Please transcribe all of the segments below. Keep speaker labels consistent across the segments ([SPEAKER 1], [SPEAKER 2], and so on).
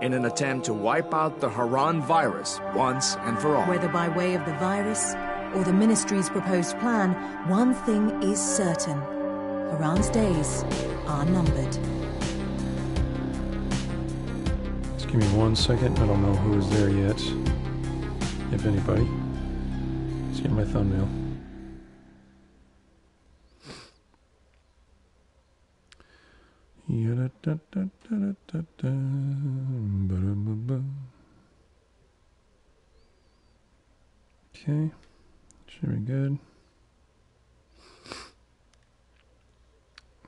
[SPEAKER 1] in an attempt to wipe out the Harran virus once and for all.
[SPEAKER 2] Whether by way of the virus or the Ministry's proposed plan, one thing is certain. Harran's days are numbered.
[SPEAKER 3] Just give me one second. I don't know who is there yet. If anybody. Let's get my thumbnail. Okay, should be good.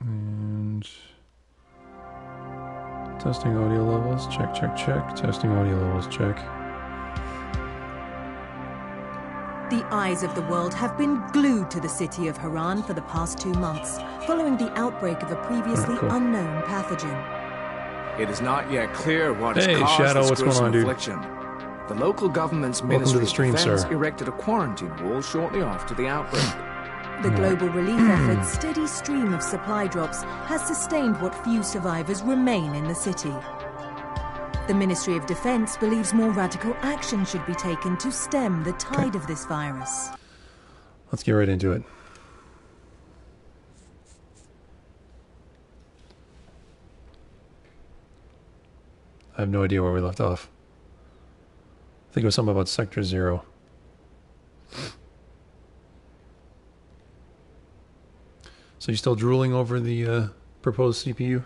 [SPEAKER 3] And testing audio levels, check, check, check. Testing audio levels, check.
[SPEAKER 2] The eyes of the world have been glued to the city of Harran for the past two months, following the outbreak of a previously
[SPEAKER 3] cool.
[SPEAKER 2] unknown pathogen.
[SPEAKER 1] It is not yet clear what has
[SPEAKER 3] Hey,
[SPEAKER 1] caused
[SPEAKER 3] Shadow,
[SPEAKER 1] this
[SPEAKER 3] what's
[SPEAKER 1] gruesome
[SPEAKER 3] on, dude?
[SPEAKER 1] affliction. The local government's
[SPEAKER 3] Welcome to
[SPEAKER 1] Ministry
[SPEAKER 3] the stream,
[SPEAKER 1] of Defense
[SPEAKER 3] sir.
[SPEAKER 1] erected a quarantine wall shortly after the outbreak.
[SPEAKER 2] The global relief effort's steady stream of supply drops has sustained what few survivors remain in the city. The Ministry of Defense believes more radical action should be taken to stem the tide of this virus.
[SPEAKER 3] Let's get right into it. I have no idea where we left off. I think it was something about Sector Zero. So you still drooling over the uh, proposed CPU?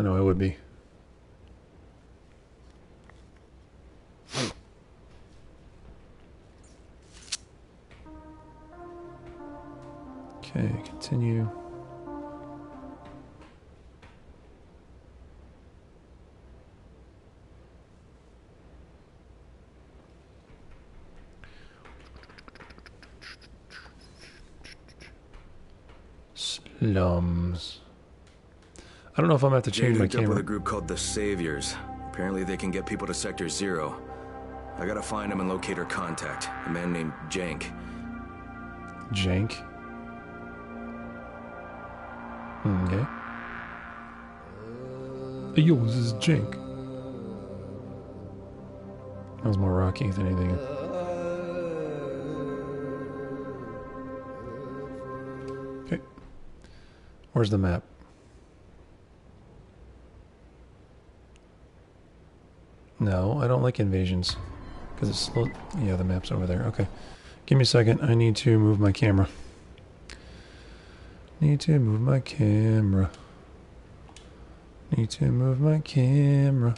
[SPEAKER 3] I know I would be. Okay, continue. Slums. I don't know if I'm gonna have to change my
[SPEAKER 4] up with a group called the Saviors. Apparently, they can get people to Sector Zero. I gotta find him and locate her contact, a man named Jank.
[SPEAKER 3] Jank. Hmm, okay. Hey, yo, this is Jank. That was more rocky than anything. Okay. Where's the map? No, I don't like invasions. Because it's slow. Yeah, the map's over there. Okay. Give me a second. I need to move my camera. Need to move my camera. Need to move my camera.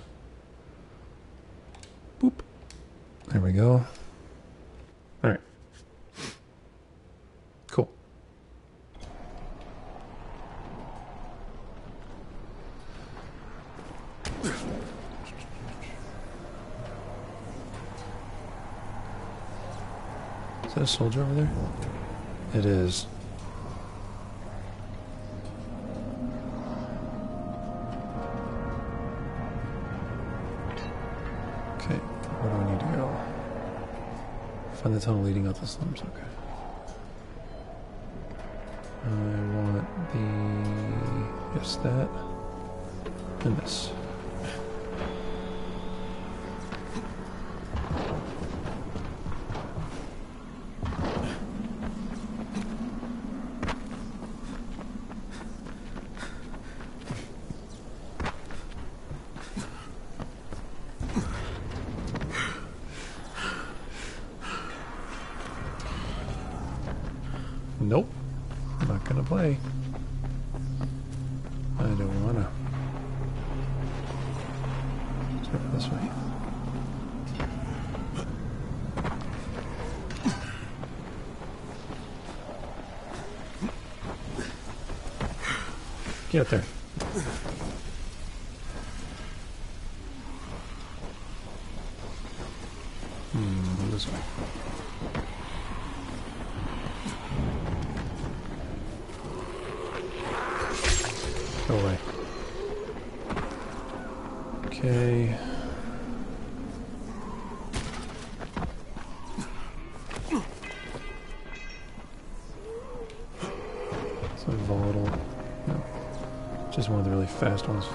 [SPEAKER 3] Boop. There we go. Alright. Cool. Is that a soldier over there? It is. Okay, where do I need to go? Find the tunnel leading out the slums, okay. I want the... yes, that. And this. Nope. I'm not gonna play. I don't wanna. Let's this way. Get there. Fast ones.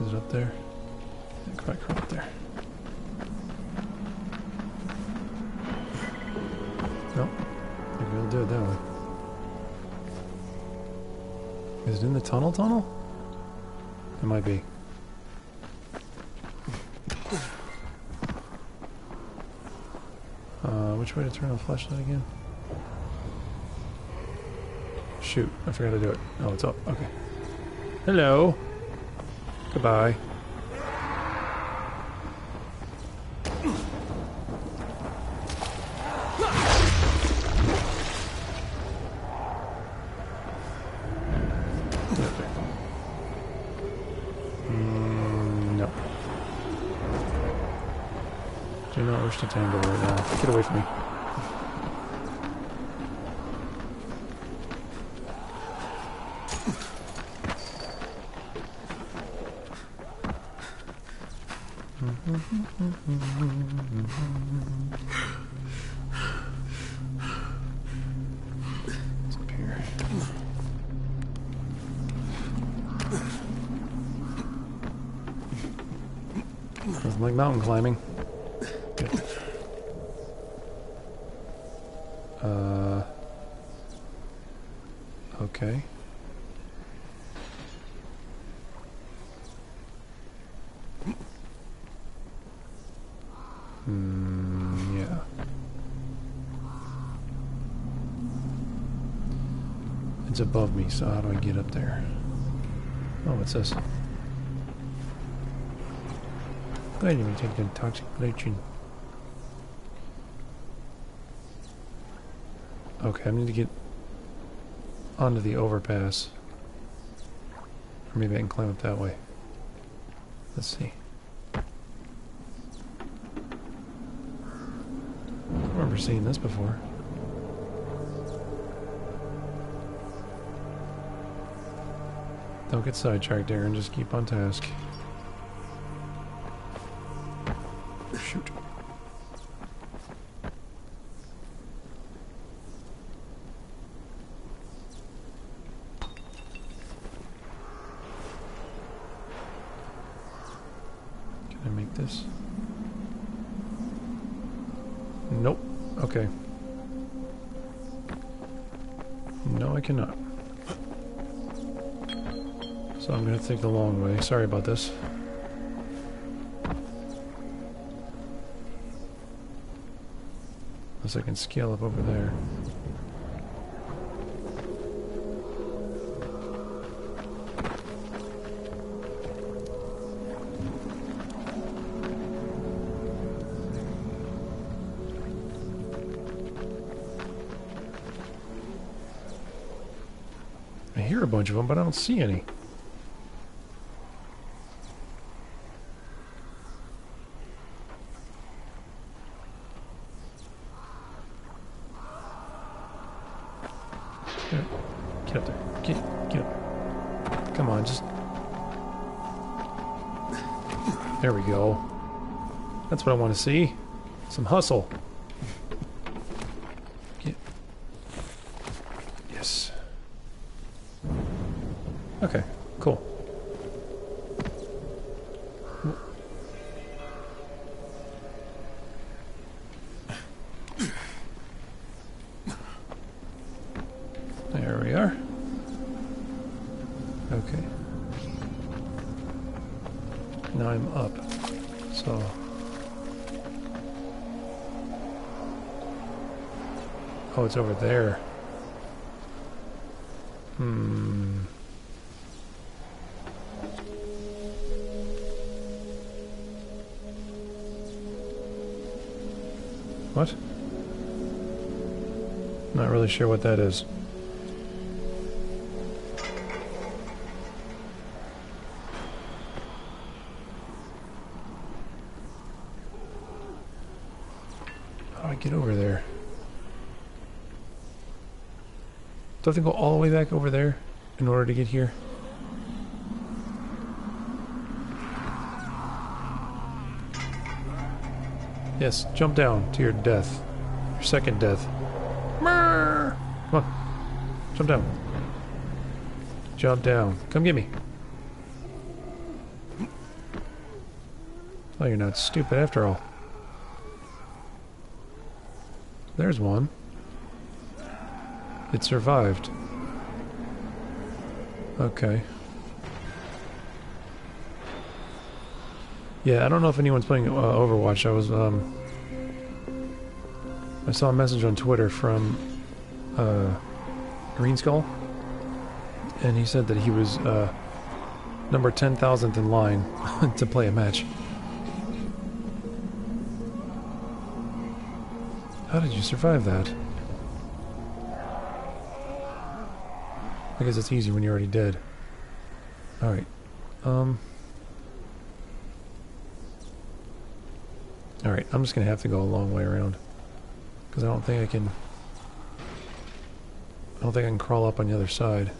[SPEAKER 3] Is it up there? Quite right up there. Nope. Maybe we'll do it that way. Is it in the tunnel tunnel? It might be. Uh, which way to turn on the flashlight again? Shoot, I forgot to do it. Oh, it's up. Okay. Hello. Goodbye. Mountain climbing. Uh. Okay. Hmm, yeah. It's above me, so how do I get up there? Oh, what's this? Glad you take the toxic bleaching. Okay, I need to get onto the overpass. Or maybe I can climb up that way. Let's see. I remember seeing this before. Don't get sidetracked, Aaron. Just keep on task. Sorry about this. Unless I can scale up over there. I hear a bunch of them, but I don't see any. That's what I want to see. Some hustle. Over there. Hmm. What? Not really sure what that is. How do I get over there? Do I have to go all the way back over there in order to get here? Yes, jump down to your death. Your second death. Come on. Jump down. Jump down. Come get me. Oh, you're not stupid after all. There's one. It survived. Okay. Yeah, I don't know if anyone's playing uh, Overwatch. I was, um... I saw a message on Twitter from, uh, Green Skull. And he said that he was, uh, number 10,000th in line to play a match. How did you survive that? I guess it's easy when you're already dead. Alright. Um... Alright, I'm just gonna have to go a long way around. Because I don't think I can... I don't think I can crawl up on the other side.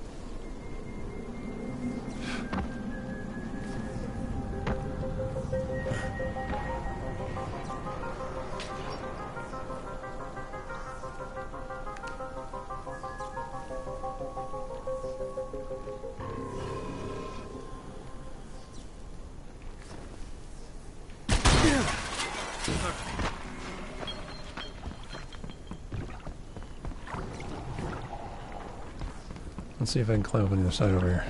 [SPEAKER 3] Let's see if I can climb up on the other side over here.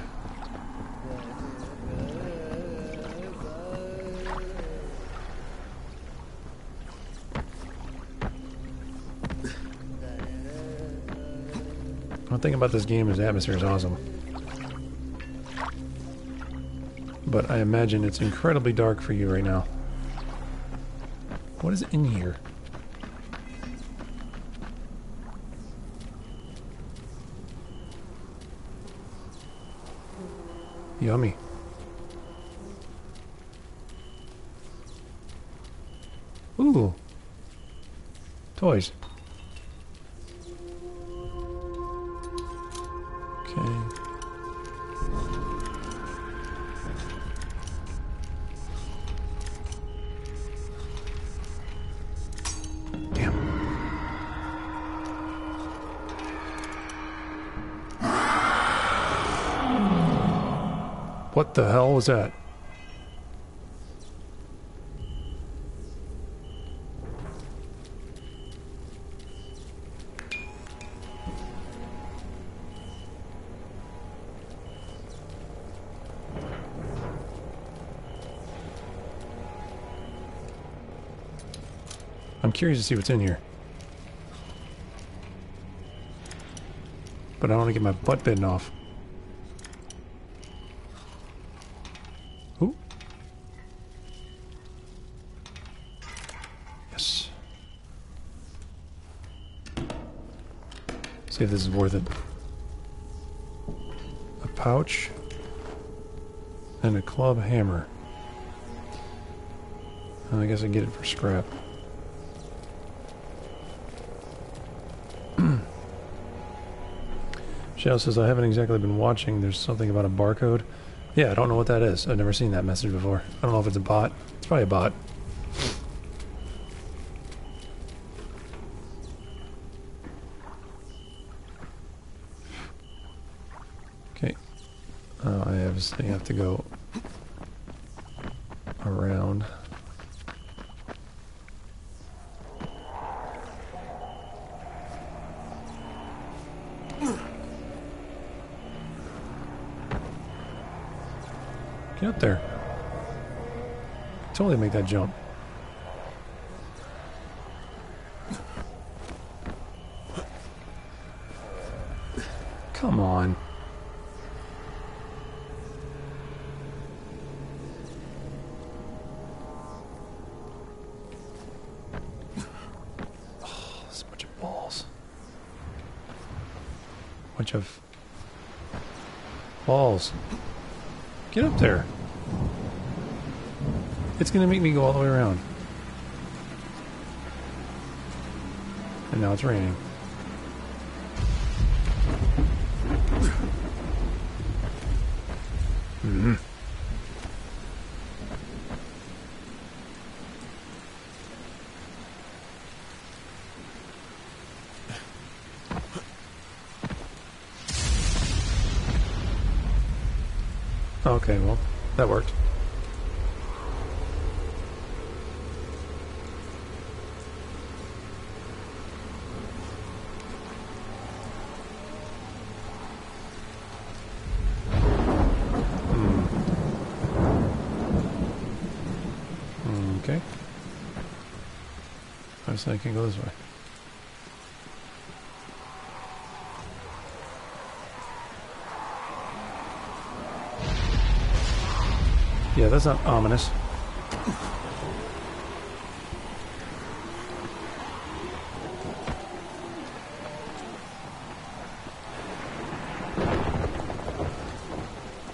[SPEAKER 3] One thing about this game is the atmosphere is awesome. But I imagine it's incredibly dark for you right now. What is in here? Yummy. Ooh. Toys. Was that? I'm curious to see what's in here. But I don't want to get my butt bitten off. Ooh. Yes. See if this is worth it. A pouch and a club hammer. I guess I get it for scrap. Shell says, I haven't exactly been watching. There's something about a barcode. Yeah, I don't know what that is. I've never seen that message before. I don't know if it's a bot. It's probably a bot. Okay. Uh, I obviously have to go around. Get up there. Totally make that jump. Come on. Oh, this bunch of balls. Bunch of balls. Get up there. It's going to make me go all the way around. And now it's raining. Mm-hmm. Okay, well, that worked. Hmm. Okay. I was thinking go this way. Yeah, that's not ominous.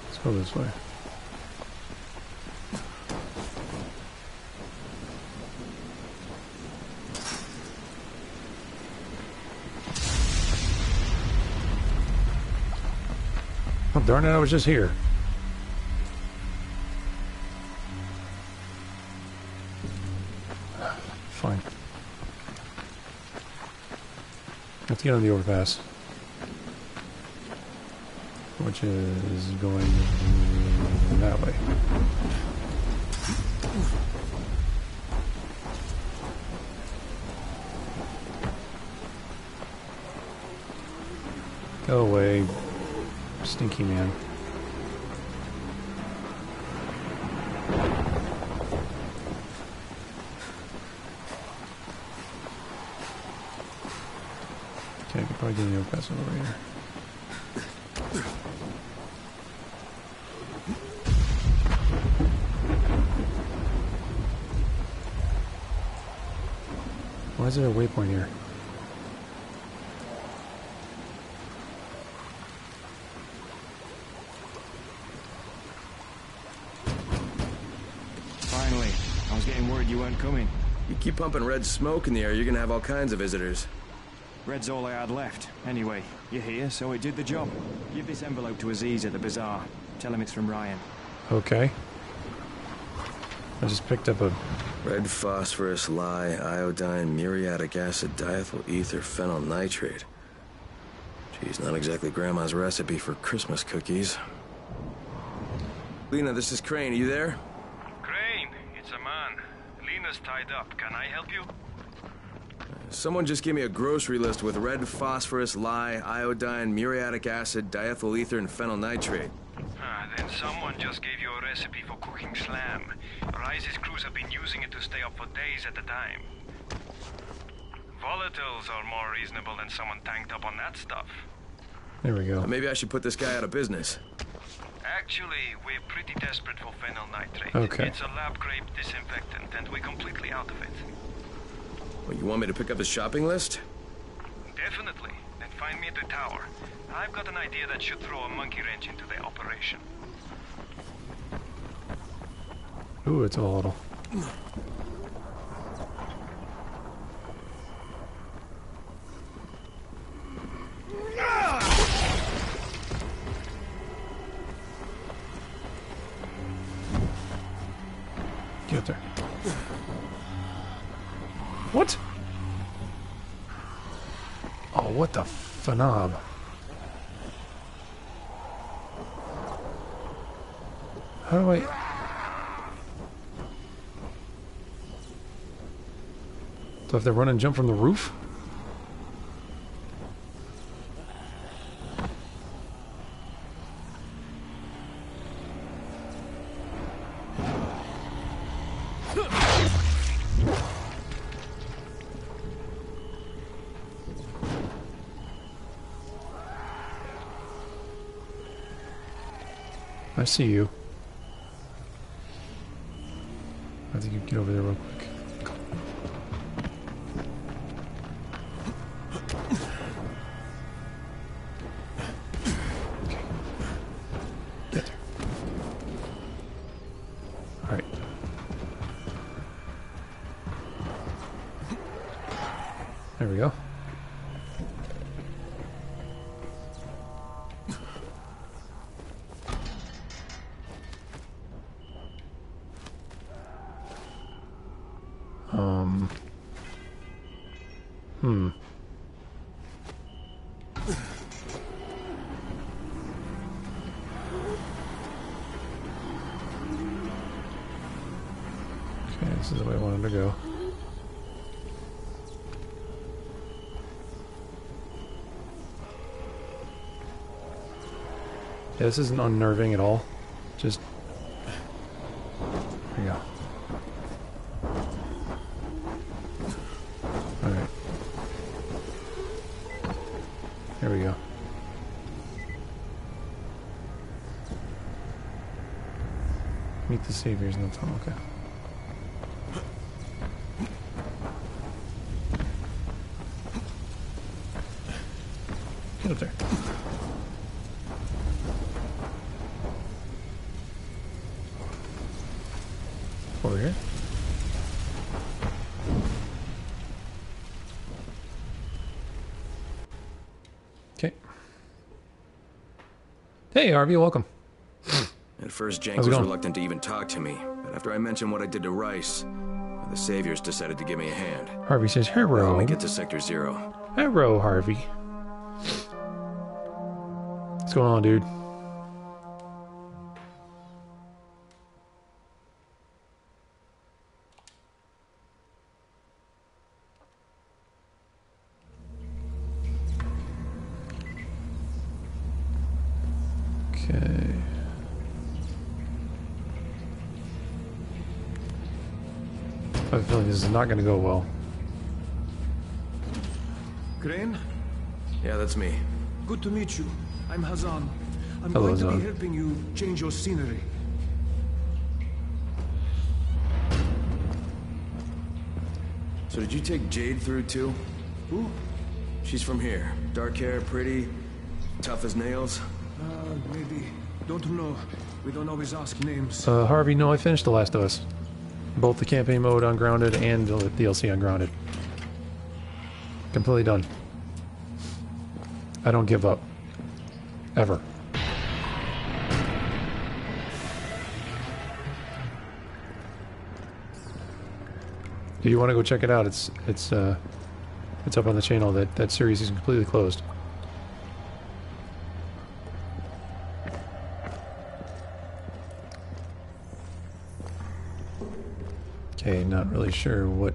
[SPEAKER 3] Let's go this way. Darn it, I was just here. Fine. Let's get on the overpass. Which is going that way. Go away, stinky man. Okay, I could probably get the overpass over here. Why is there a waypoint here?
[SPEAKER 5] Finally. I was getting worried coming.
[SPEAKER 4] You keep pumping red smoke in the air, you're gonna have all kinds of visitors.
[SPEAKER 5] Red's all I had left. Anyway, you're here, so it did the job. Give this envelope to Aziz at the bazaar. Tell him it's from Ryan.
[SPEAKER 3] Okay. I just picked up a
[SPEAKER 4] Red phosphorus, lye, iodine, muriatic acid, diethyl ether, phenyl nitrate. Geez, not exactly Grandma's recipe for Christmas cookies. Lena, this is Crane. Are you there?
[SPEAKER 6] Crane, it's a man. Lena's tied up. Can I help you?
[SPEAKER 4] Someone just gave me a grocery list with red phosphorus, lye, iodine, muriatic acid, diethyl ether, and phenyl nitrate.
[SPEAKER 6] Ah, then someone just gave you a recipe for cooking slam. Rais's crews have been using it to stay up for days at a time. Volatiles are more reasonable than someone tanked up on that stuff.
[SPEAKER 3] There we go.
[SPEAKER 4] Maybe I should put this guy out of business.
[SPEAKER 6] Actually, we're pretty desperate for phenyl nitrate.
[SPEAKER 3] Okay.
[SPEAKER 6] It's a lab-grade disinfectant, and we're completely out of it.
[SPEAKER 4] Well, you want me to pick up his shopping list?
[SPEAKER 6] Definitely. Then find me at the tower. I've got an idea that should throw a monkey wrench into the operation.
[SPEAKER 3] Ooh, it's a volatile. Phenob? How do I... Do I have to run and jump from the roof? See you. I think you can get over there real quick. Alright. There we go. Yeah, this isn't unnerving at all. Just there you go. Alright. There we go. Meet the saviors in the tunnel, okay. Get up there. Over here. Okay. Hey, Harvey, welcome.
[SPEAKER 4] At first, Jank was reluctant to even talk to me, but after I mentioned what I did to Rais, the Saviors decided to give me a hand.
[SPEAKER 3] Harvey says, "Hello,
[SPEAKER 4] me get to Sector Zero.
[SPEAKER 3] hello, Harvey." What's going on, dude? Not going to go well.
[SPEAKER 7] Crane,
[SPEAKER 4] Yeah, that's me.
[SPEAKER 7] good to meet you. I'm Hazan. I'm
[SPEAKER 3] Hello,
[SPEAKER 7] going to
[SPEAKER 3] Hazan.
[SPEAKER 7] be helping you change your scenery.
[SPEAKER 4] So did you take Jade through too?
[SPEAKER 7] Who?
[SPEAKER 4] She's from here. Dark hair, pretty, tough as nails.
[SPEAKER 7] Uh, maybe. Don't know. We don't always ask names.
[SPEAKER 3] Uh, Harvey, no, I finished The Last of Us. Both the campaign mode Ungrounded and the DLC Ungrounded. Completely done. I don't give up. Ever. Do you want to go check it out? It's it's uh it's up on the channel. That that series is completely closed. Okay, not really sure what.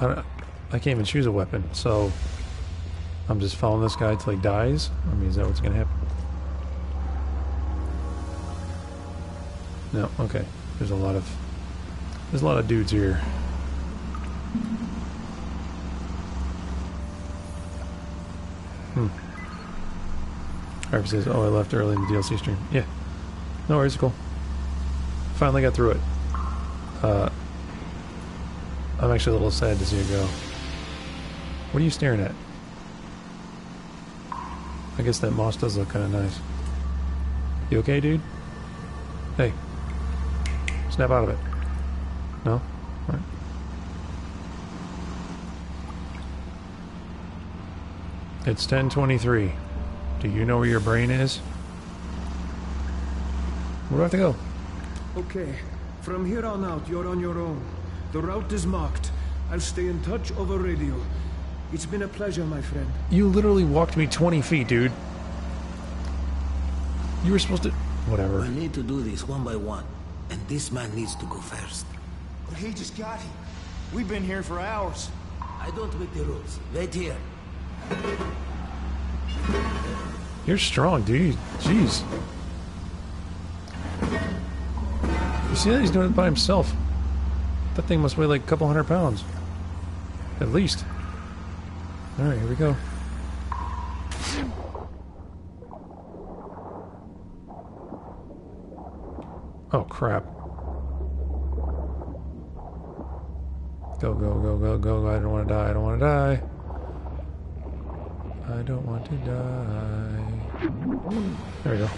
[SPEAKER 3] I, I can't even choose a weapon, so I'm just following this guy till he dies. I mean, is that what's gonna happen? No. Okay. There's a lot of there's a lot of dudes here. Hmm. Harvey says, "Oh, I left early in the DLC stream." Yeah. No worries. Cool. Finally got through it. Uh, I'm actually a little sad to see it go. What are you staring at? I guess that moss does look kind of nice. You okay, dude? Hey. Snap out of it. No? Alright. It's 1023. Do you know where your brain is? Where do I have to go?
[SPEAKER 7] Okay. From here on out, you're on your own. The route is marked. I'll stay in touch over radio. It's been a pleasure, my friend.
[SPEAKER 3] You literally walked me 20 feet, dude. You were supposed to... Whatever.
[SPEAKER 8] We need to do this one by one, and this man needs to go first.
[SPEAKER 9] But he just got here. We've been here for hours.
[SPEAKER 8] I don't make the rules. Wait here.
[SPEAKER 3] You're strong, dude. Jeez. You see that? He's doing it by himself. That thing must weigh like a couple hundred pounds. At least. Alright, here we go. Oh, crap. Go, go, go, go, go. I don't want to die. I don't want to die. I don't want to die. There we go.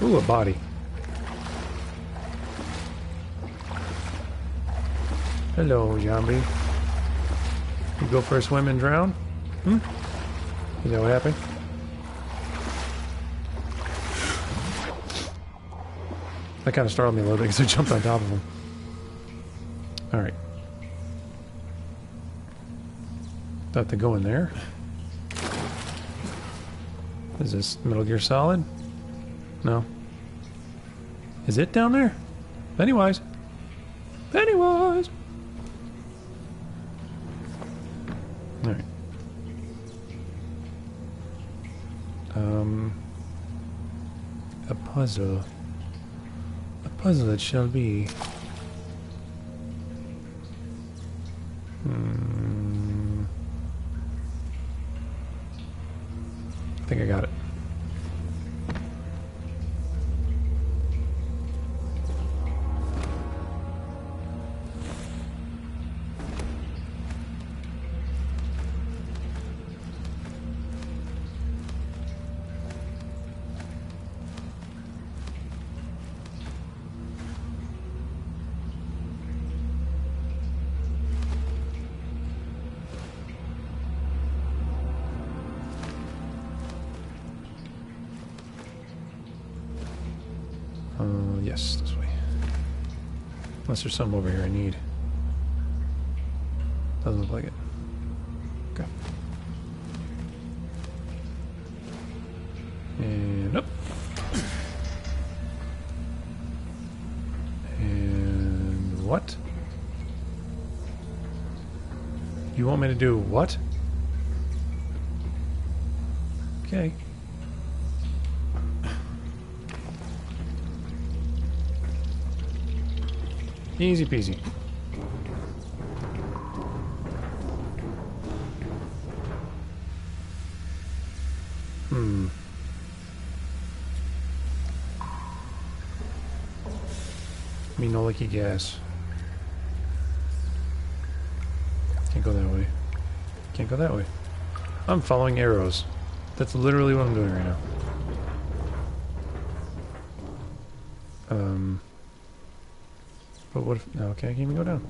[SPEAKER 3] Ooh, a body. Hello, zombie. You go for a swim and drown? Hmm? Is that what happened? That kind of startled me a little bit because I jumped on top of him. Alright. Have to go in there? Is this Metal Gear Solid? No. Is it down there? Pennywise. Pennywise. All right. Um. A puzzle. A puzzle it shall be. Hmm. I think I got it. Unless there's something over here I need. Doesn't look like it. Okay. And up. And what? You want me to do what? Okay. Easy peasy. Hmm. Minoliki gas. Can't go that way. Can't go that way. I'm following arrows. That's literally what I'm doing right now. But what if... No, okay, I can't even go down.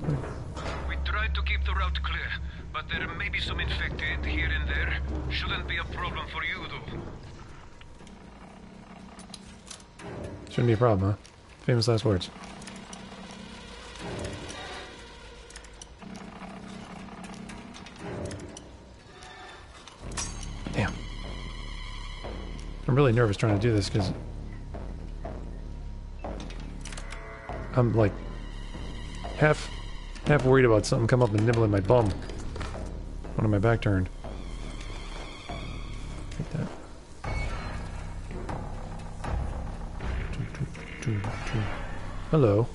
[SPEAKER 6] We tried to keep the route clear, but there may be some infected here and there. Shouldn't be a problem for you, though.
[SPEAKER 3] Shouldn't be a problem, huh? Famous last words. Damn. I'm really nervous trying to do this because I'm like half half worried about something come up and nibbling my bum when my back turned. That. Hello.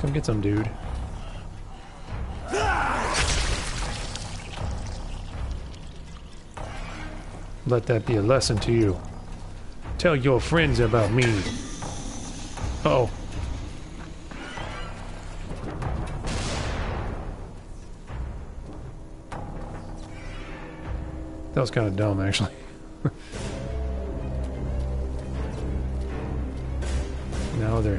[SPEAKER 3] Come get some, dude. Let that be a lesson to you. Tell your friends about me. Uh oh. That was kind of dumb, actually. now they're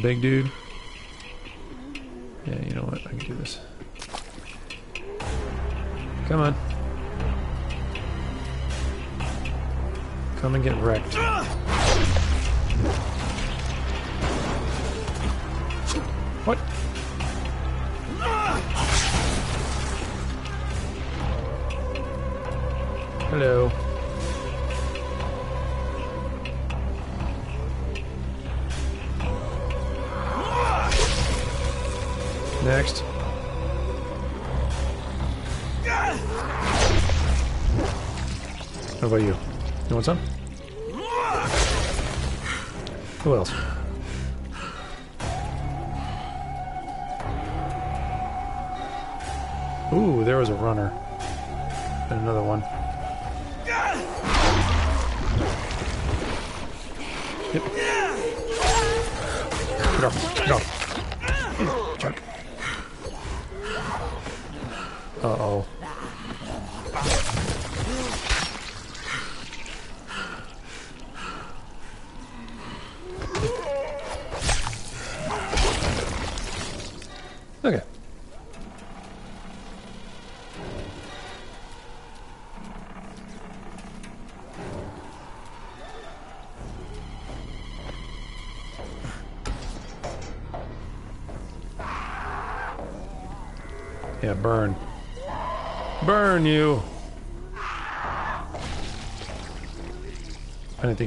[SPEAKER 3] big dude?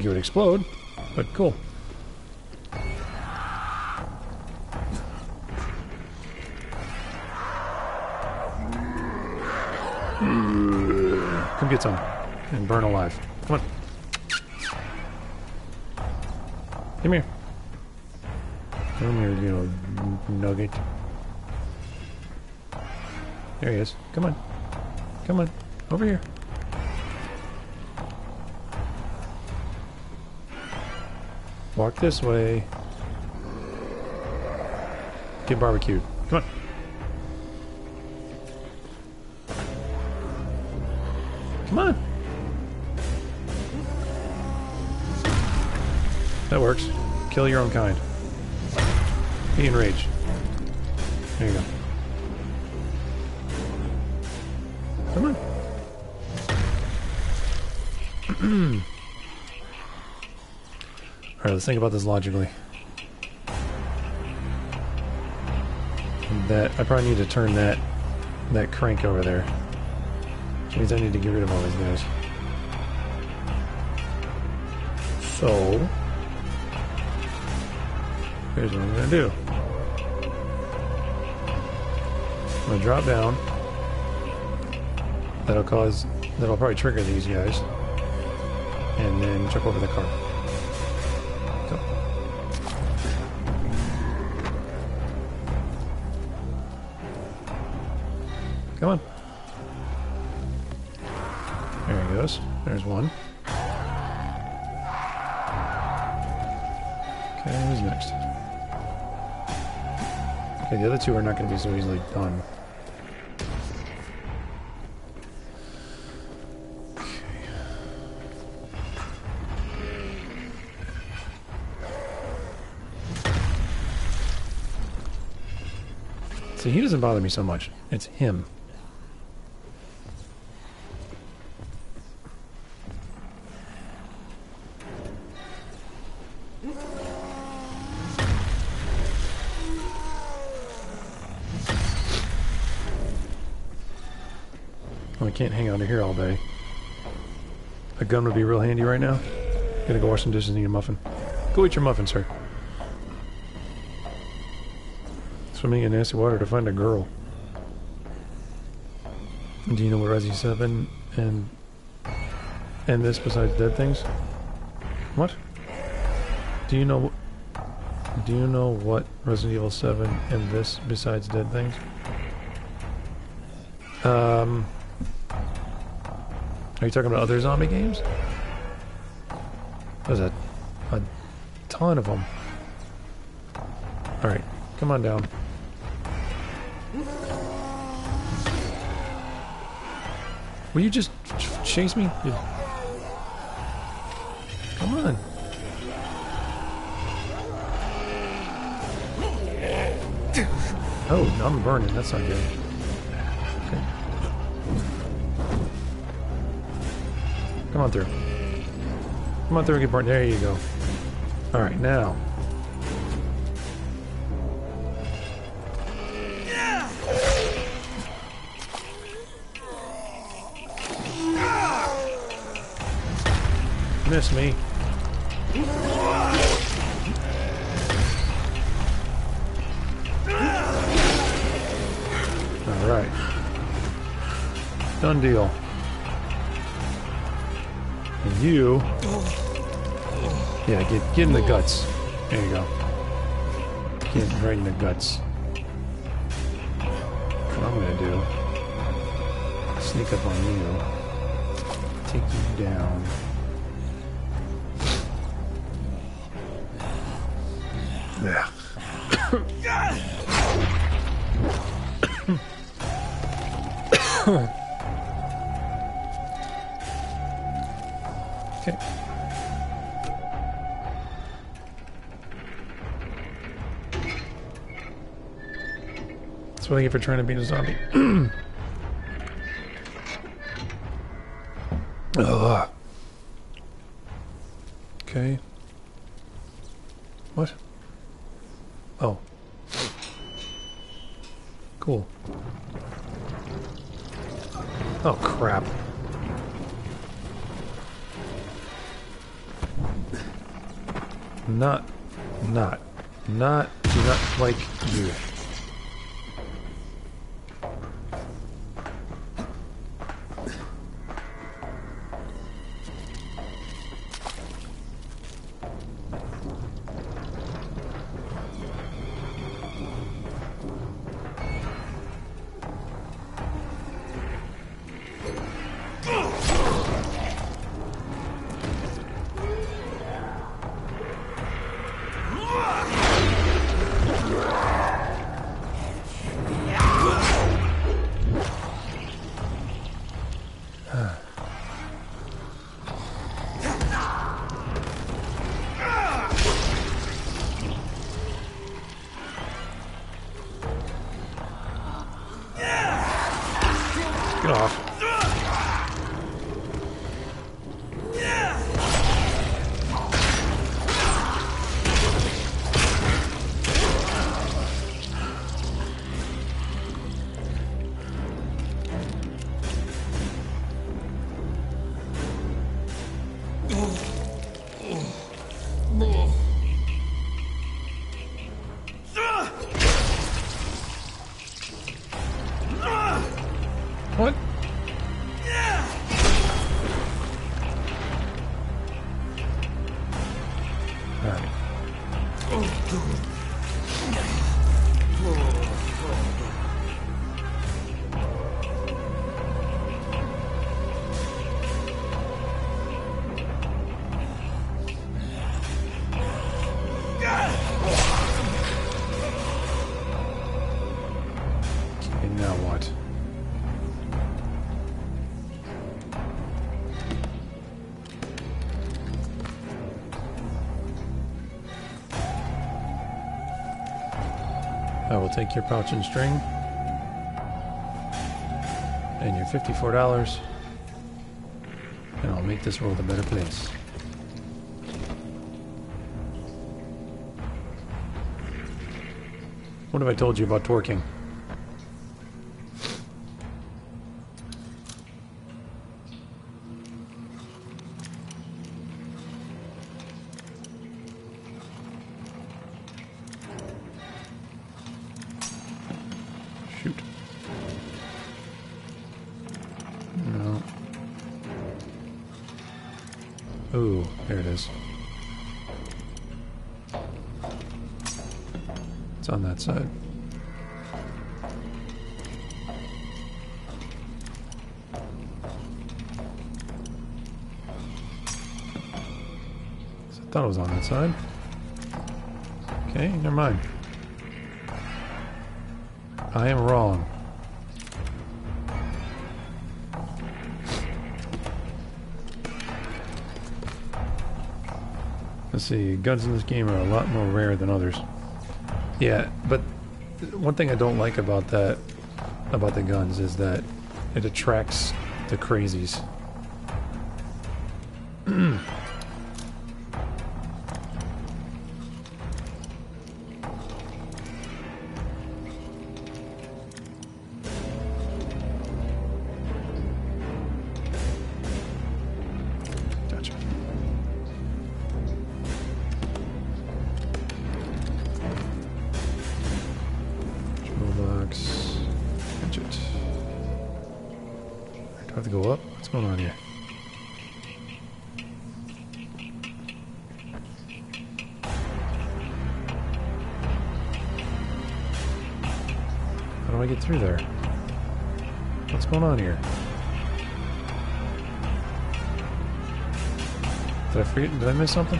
[SPEAKER 3] Think it would explode, but cool. Come get some and burn alive. Come on. Come here. Come here, you know, nugget. There he is. Come on. Come on. Over here. Walk this way. Get barbecued. Come on. Come on. That works. Kill your own kind. Be enraged. There you go. Alright, let's think about this logically. That I probably need to turn that that crank over there. Which means I need to get rid of all these guys. So here's what I'm gonna do. I'm gonna drop down. That'll cause that'll probably trigger these guys. And then jump over the car. Come on. There he goes. There's one. Okay, who's next? Okay, the other two are not going to be so easily done. Okay. See, he doesn't bother me so much. It's him. Can't hang out here all day. A gun would be real handy right now. Gotta go wash some dishes and eat a muffin. Go eat your muffin, sir. Swimming in nasty water to find a girl. Do you know what Resi 7 and and this besides dead things? What? Do you know do you know what Resident Evil 7 and this besides dead things? Um Are you talking about other zombie games? There's a a ton of them. All right, come on down. Will you just ch- chase me? Come on. Oh, I'm burning. That's not good. Come on through. Come on through and get burned. There you go. All right, now. Miss me. All right. Done deal. You. Yeah, get get in the guts. There you go. Get right in the guts. What I'm gonna do? Sneak up on you. Take you down. Yeah. For trying to beat a zombie. Ugh. Okay. What? Oh. Cool. Oh, crap. Not, not, not, do not like you. Take your pouch and string. And your $54. And I'll make this world a better place. What have I told you about twerking? Thought it was on that side. Okay, never mind. I am wrong. Let's see, guns in this game are a lot more rare than others. Yeah, but one thing I don't like about that, about the guns, is that it attracts the crazies. I have to go up? What's going on here? How do I get through there? What's going on here? Did I forget? Did I miss something?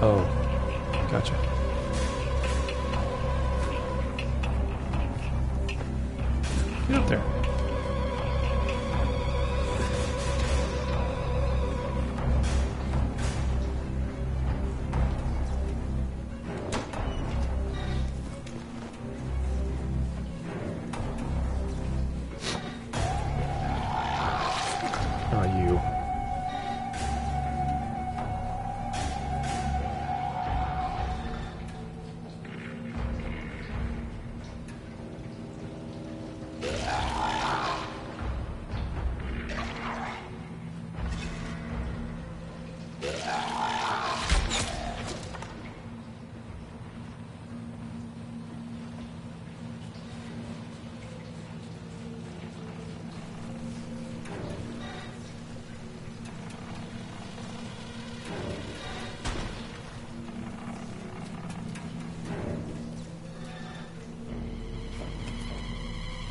[SPEAKER 3] Oh,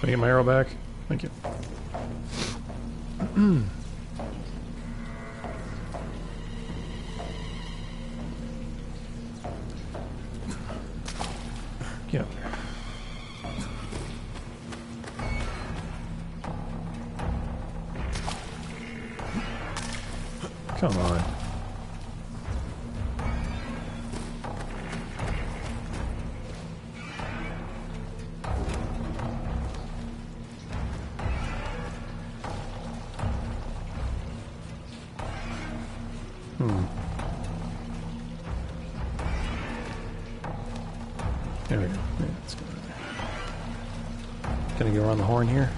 [SPEAKER 3] Can I get my arrow back? Thank you. I go around the horn here?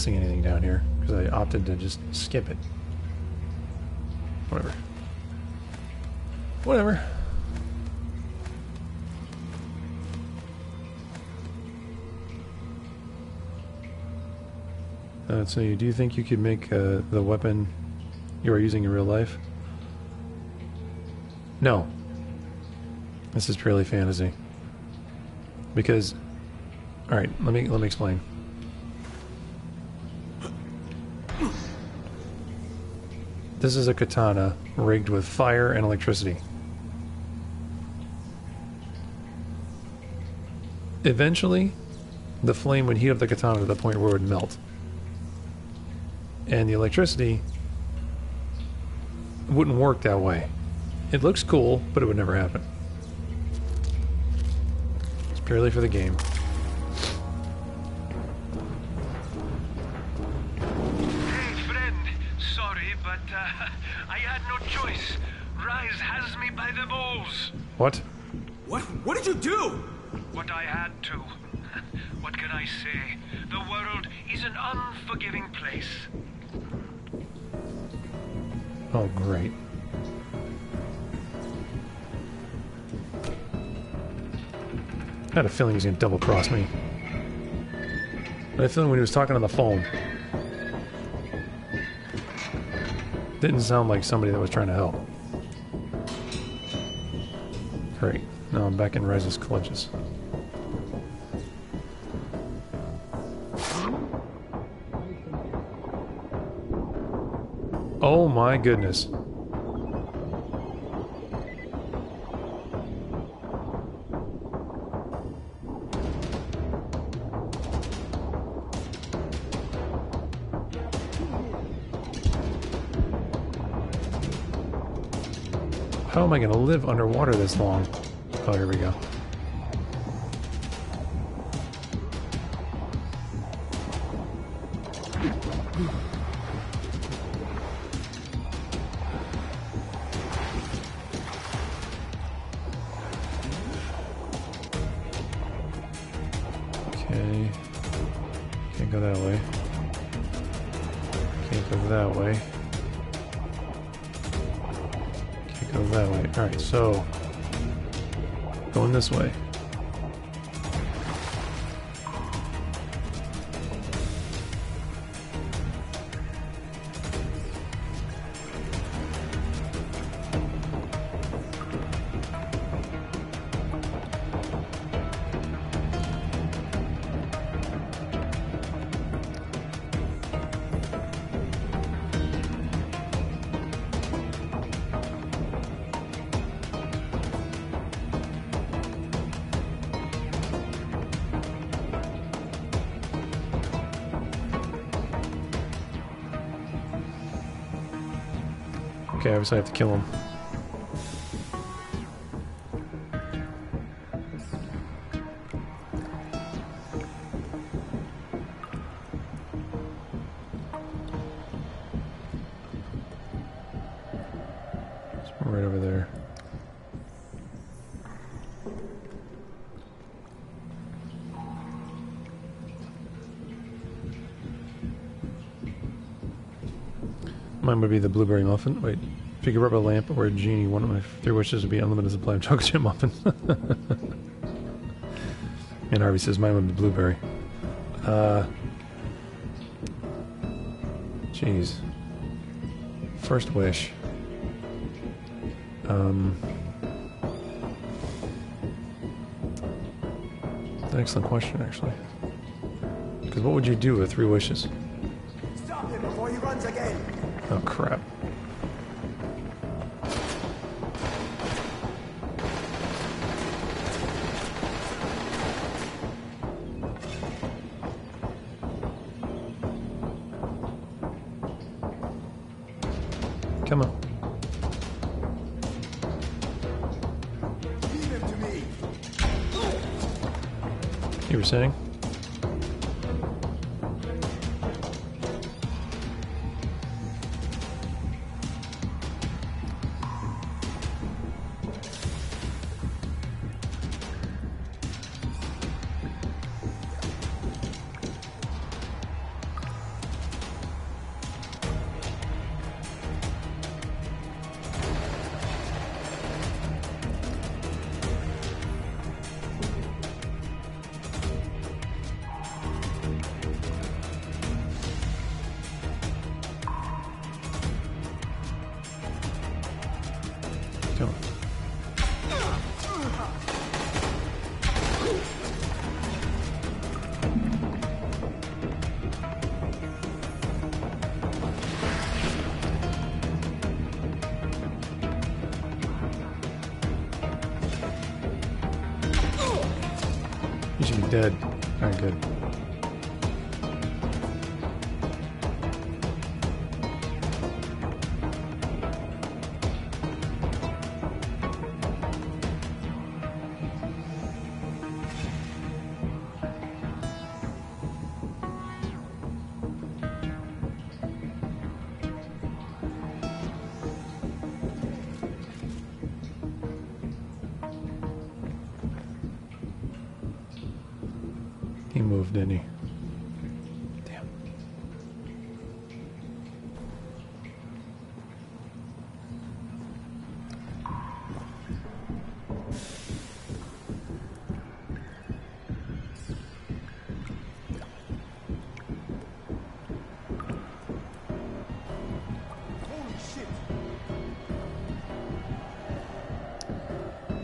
[SPEAKER 3] Missing anything down here because I opted to just skip it. Whatever. Whatever. Uh, so, do you think you could make uh, the weapon you are using in real life? No. This is purely fantasy. Because, all right, let me let me explain. This is a katana rigged with fire and electricity. Eventually, the flame would heat up the katana to the point where it would melt. And the electricity wouldn't work that way. It looks cool, but it would never happen. It's purely for the game.
[SPEAKER 6] Uh, I had no choice. Rais has me by the balls.
[SPEAKER 3] What?
[SPEAKER 9] What? What did you do?
[SPEAKER 6] What I had to. what can I say? The world is an unforgiving place.
[SPEAKER 3] Oh, great. I had a feeling he was going to double cross me. I had a feeling when he was talking on the phone. Didn't sound like somebody that was trying to help. Great. Now I'm back in Rais's clutches. Oh my goodness. Am I going to live underwater this long? Oh, here we go. obviously I have to kill him. Right over there. Mine would be the blueberry muffin. Wait, if you could rub a lamp or a genie, one of my three wishes would be unlimited supply of chocolate chip muffin. and Harvey says mine would be blueberry. Uh, jeez. First wish. Um, excellent question, actually. Because what would you do with three wishes?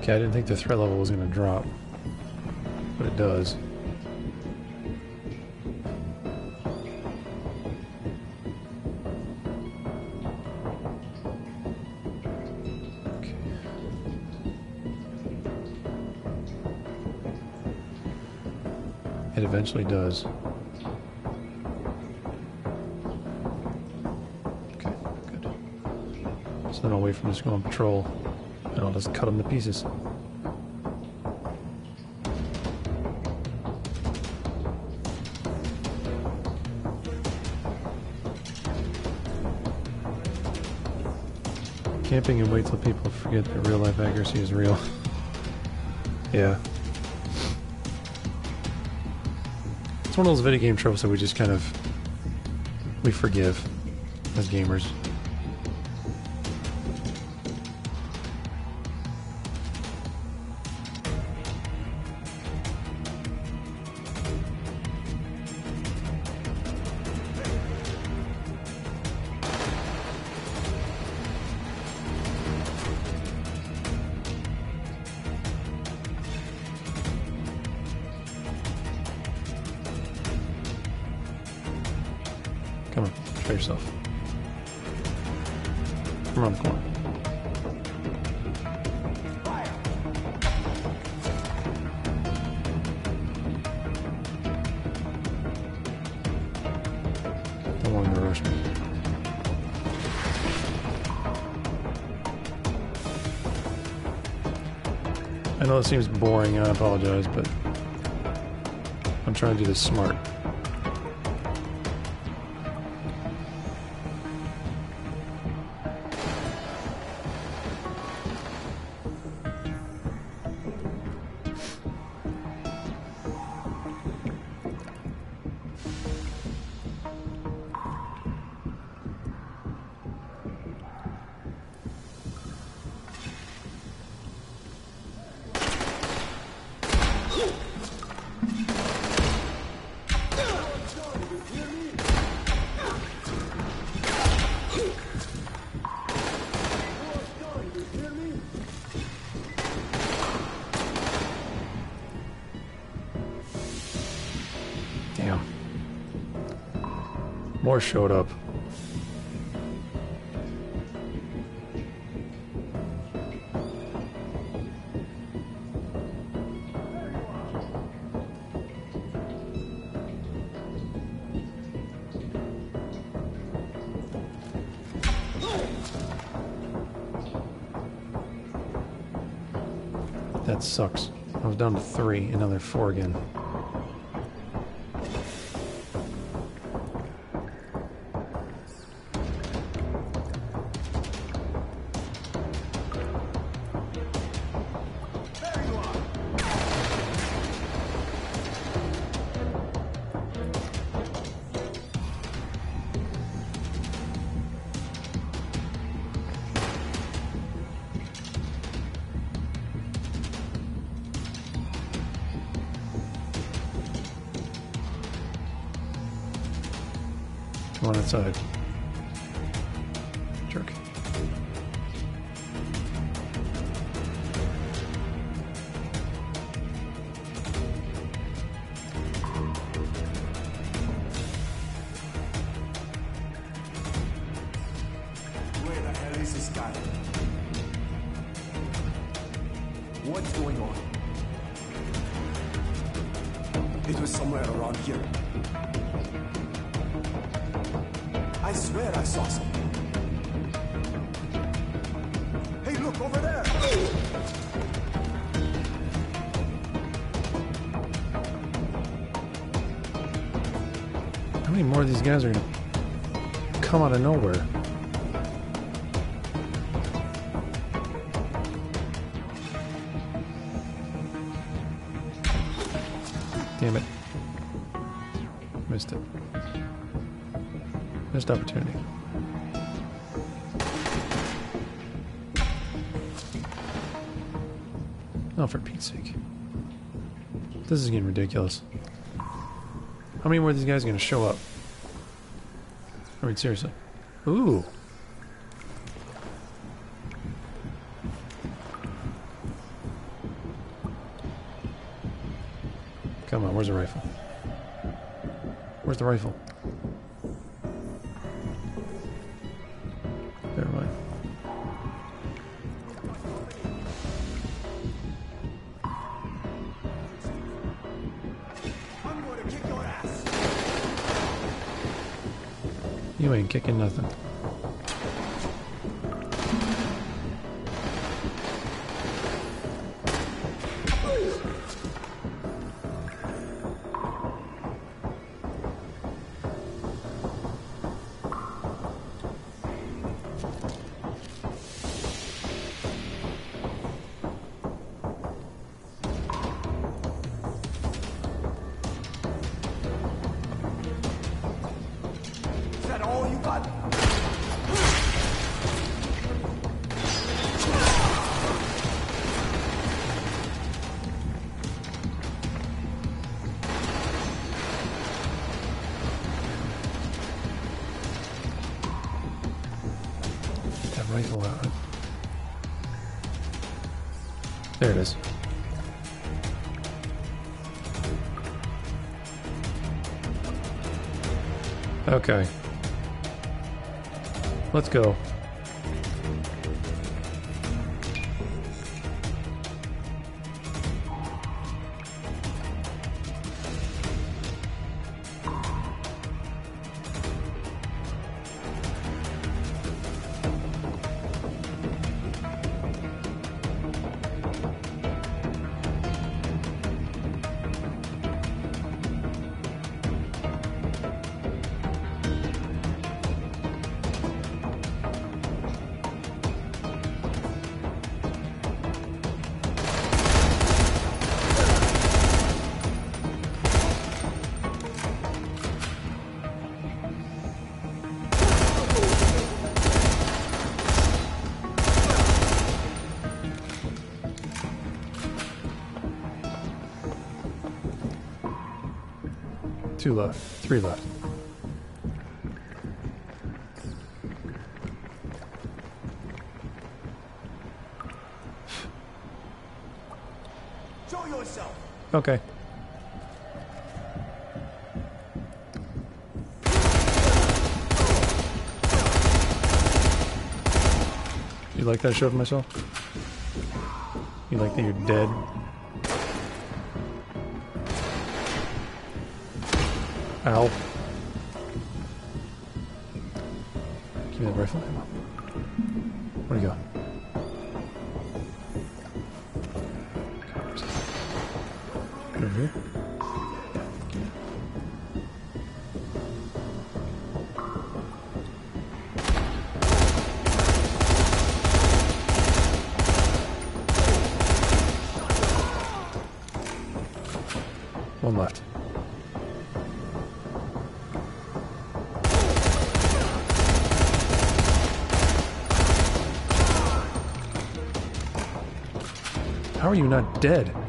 [SPEAKER 3] Okay, I didn't think the threat level was going to drop, but it does. It eventually does. Okay, good. So then I'll wait for him to go on patrol, I'll just cut him to pieces. Camping and wait till people forget that real life accuracy is real. yeah. It's one of those video game tropes that we just kind of we forgive as gamers. Seems boring, and I apologize, but I'm trying to do this smart. More showed up. That sucks. I was down to three, they're four again. Come nowhere? Damn it. Missed it. Missed opportunity. Oh, for Pete's sake. This is getting ridiculous. How many more of these guys are going to show up? I mean, seriously. Ooh. Out. There it is. Okay. Let's go. two left, three left.
[SPEAKER 9] Show yourself.
[SPEAKER 3] Okay. You like that show of myself? You like that you're dead? Ow. Are you not dead?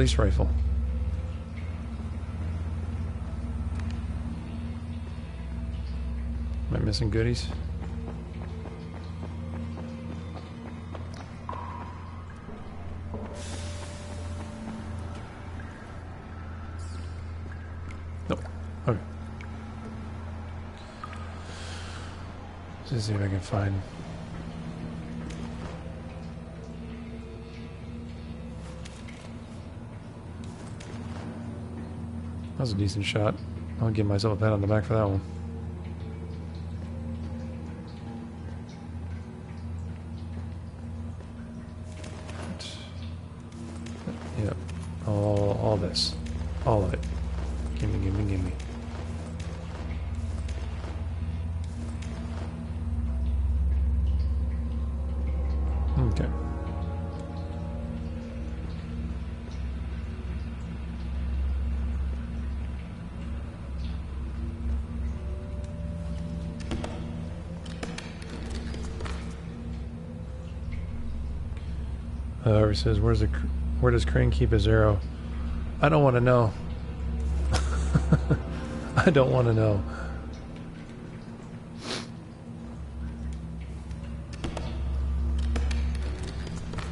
[SPEAKER 3] Police rifle. Am I missing goodies? Nope. Okay. Let's see if I can find. That was a decent shot. I'll give myself a pat on the back for that one. Uh, says, "Where's the where does Crane keep his arrow?" I don't want to know. I don't want to know.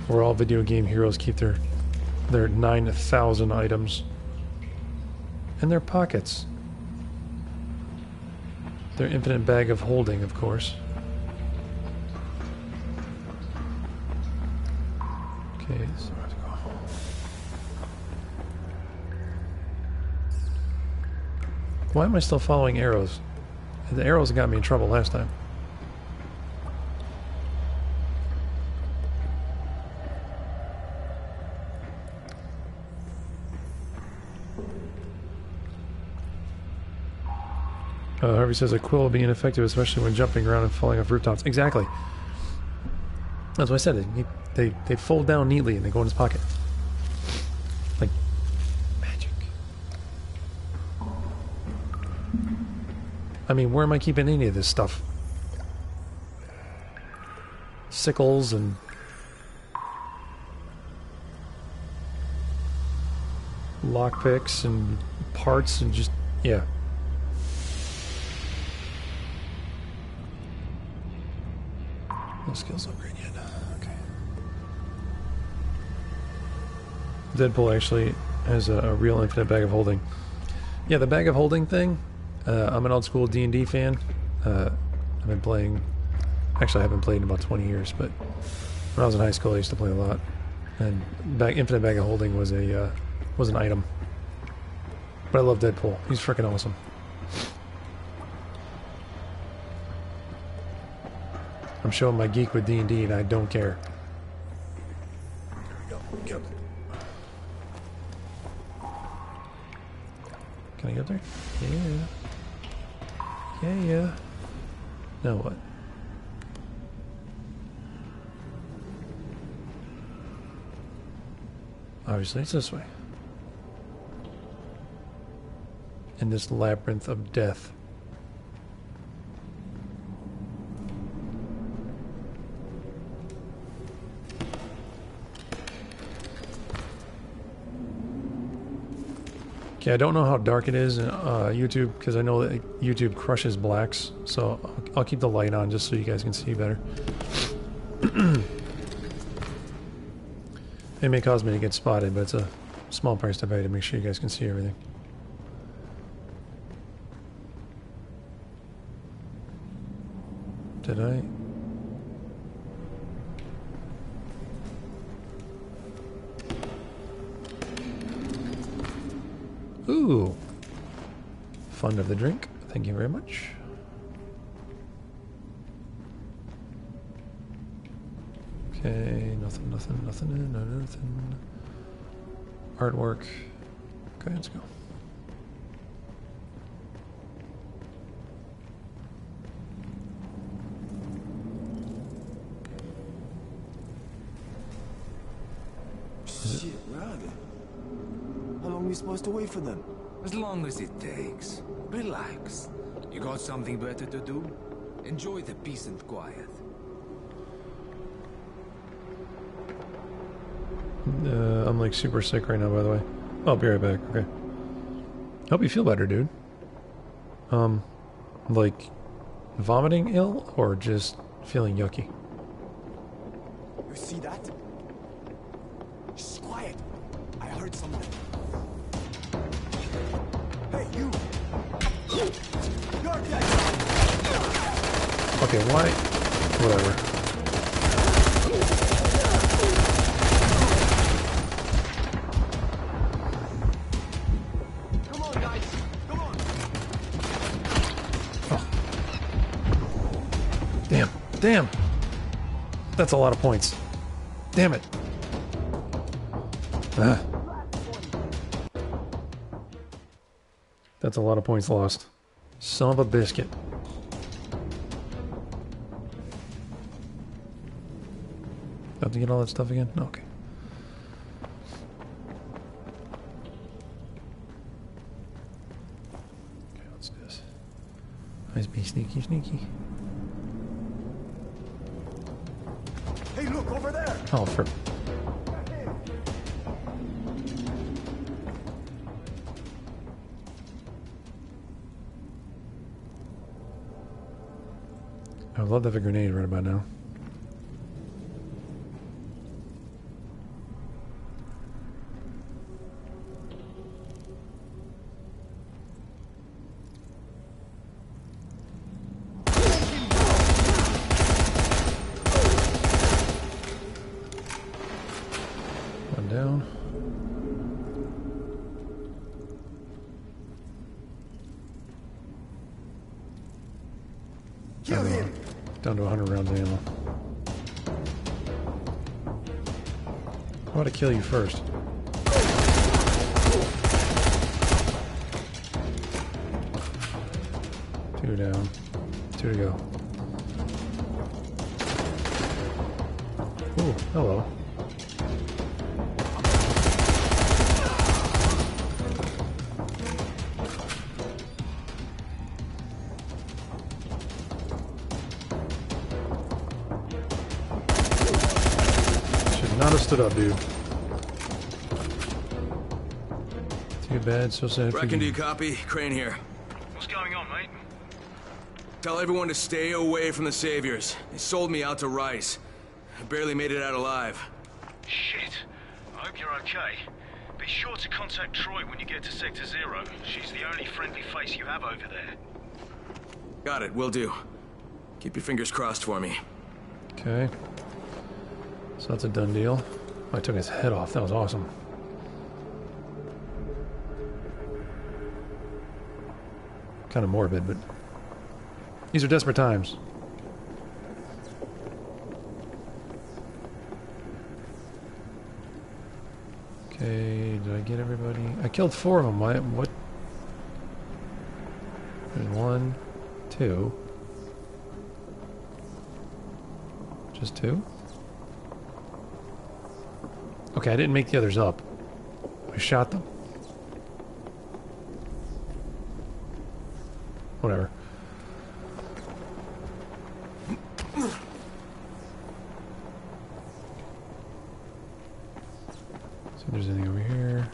[SPEAKER 3] Where all video game heroes keep their their nine thousand items in their pockets. Their infinite bag of holding, of course. Why am I still following arrows? The arrows got me in trouble last time. Uh, Harvey says a quill will be ineffective, especially when jumping around and falling off rooftops. Exactly. That's what I said. They, they they fold down neatly and they go in his pocket. Like magic. I mean, where am I keeping any of this stuff? Sickles and lockpicks and parts and just yeah. No skills upgrade yet. Okay. Deadpool actually has a, a real infinite bag of holding. Yeah, the bag of holding thing. Uh, I'm an old school D and D fan. Uh, I've been playing. Actually, I haven't played in about 20 years, but when I was in high school, I used to play a lot. And bag, infinite bag of holding was a uh, was an item. But I love Deadpool. He's freaking awesome. I'm showing my geek with D&D and I don't care. Now what? Obviously, it's this way. In this labyrinth of death. Okay, I don't know how dark it is in uh, YouTube because I know that YouTube crushes blacks, so I'll, I'll keep the light on just so you guys can see better. it may cause me to get spotted, but it's a small price to pay to make sure you guys can see everything. Did I? Ooh. Fun of the drink. Thank you very much. Okay, nothing, nothing, nothing, no, nothing. Artwork. Okay, let's go.
[SPEAKER 9] Shit, where are they? How long are we supposed to wait for them?
[SPEAKER 1] As long as it takes. Relax. You got something better to do? Enjoy the peace and quiet.
[SPEAKER 3] Uh, I'm like super sick right now, by the way. I'll be right back. Okay. Hope you feel better, dude. Um, like vomiting ill or just feeling yucky?
[SPEAKER 9] You see that?
[SPEAKER 3] Okay, why? Whatever.
[SPEAKER 9] Come on, guys! Come on!
[SPEAKER 3] Damn. Damn. That's a lot of points. Damn it. Ah. That's a lot of points lost. Son of a biscuit. Have to get all that stuff again? Okay. Okay, let's do this. Let's be sneaky, sneaky.
[SPEAKER 9] Hey, look, over there!
[SPEAKER 3] Oh, for I would love to have a grenade right about now.
[SPEAKER 9] Kill
[SPEAKER 3] you first. Two down. Two to go. Ooh, hello. Should not have stood up, dude. Bad, so sad for
[SPEAKER 4] Brecken, do
[SPEAKER 3] you.
[SPEAKER 4] you copy? Crane here.
[SPEAKER 6] What's going on, mate?
[SPEAKER 4] Tell everyone to stay away from the Saviors. They sold me out to Rais. I barely made it out alive.
[SPEAKER 6] Shit. I hope you're okay. Be sure to contact Troy when you get to Sector Zero. She's the only friendly face you have over there.
[SPEAKER 4] Got it, will do. Keep your fingers crossed for me.
[SPEAKER 3] Okay. So that's a done deal. I took his head off. That was awesome. Kind of morbid, but these are desperate times. Okay, did I get everybody? I killed four of them. Why? What? There's one, two. Just two? Okay, I didn't make the others up. I shot them. whatever. See if there's anything over here.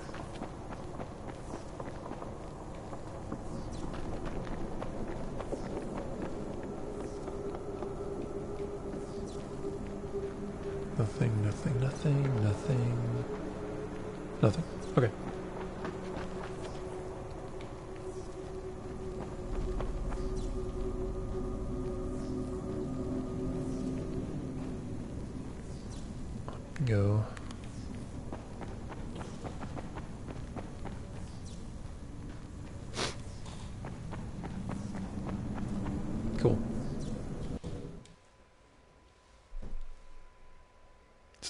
[SPEAKER 3] Nothing, nothing, nothing, nothing. Nothing. Okay.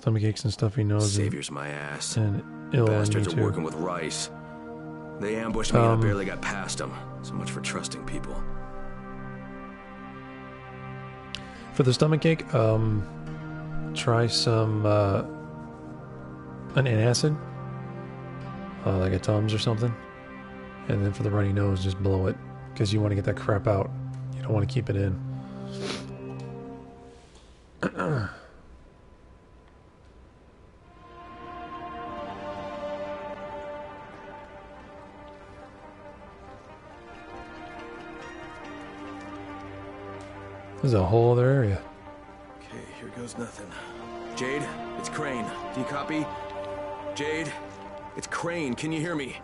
[SPEAKER 3] Stomach aches and stuffy nose. and-
[SPEAKER 4] Savior's my ass.
[SPEAKER 3] And ill
[SPEAKER 4] Bastards are
[SPEAKER 3] too.
[SPEAKER 4] working with Rais. They ambushed me and
[SPEAKER 3] Um,
[SPEAKER 4] I barely got past them. So much for trusting people.
[SPEAKER 3] For the stomach ache, um, try some uh, an antacid, uh, like a Tums or something, and then for the runny nose, just blow it because you want to get that crap out. You don't want to keep it in. There's a whole other area.
[SPEAKER 4] Okay, here goes nothing. Jade, it's Crane. Do you copy? Jade, it's Crane. Can you hear me?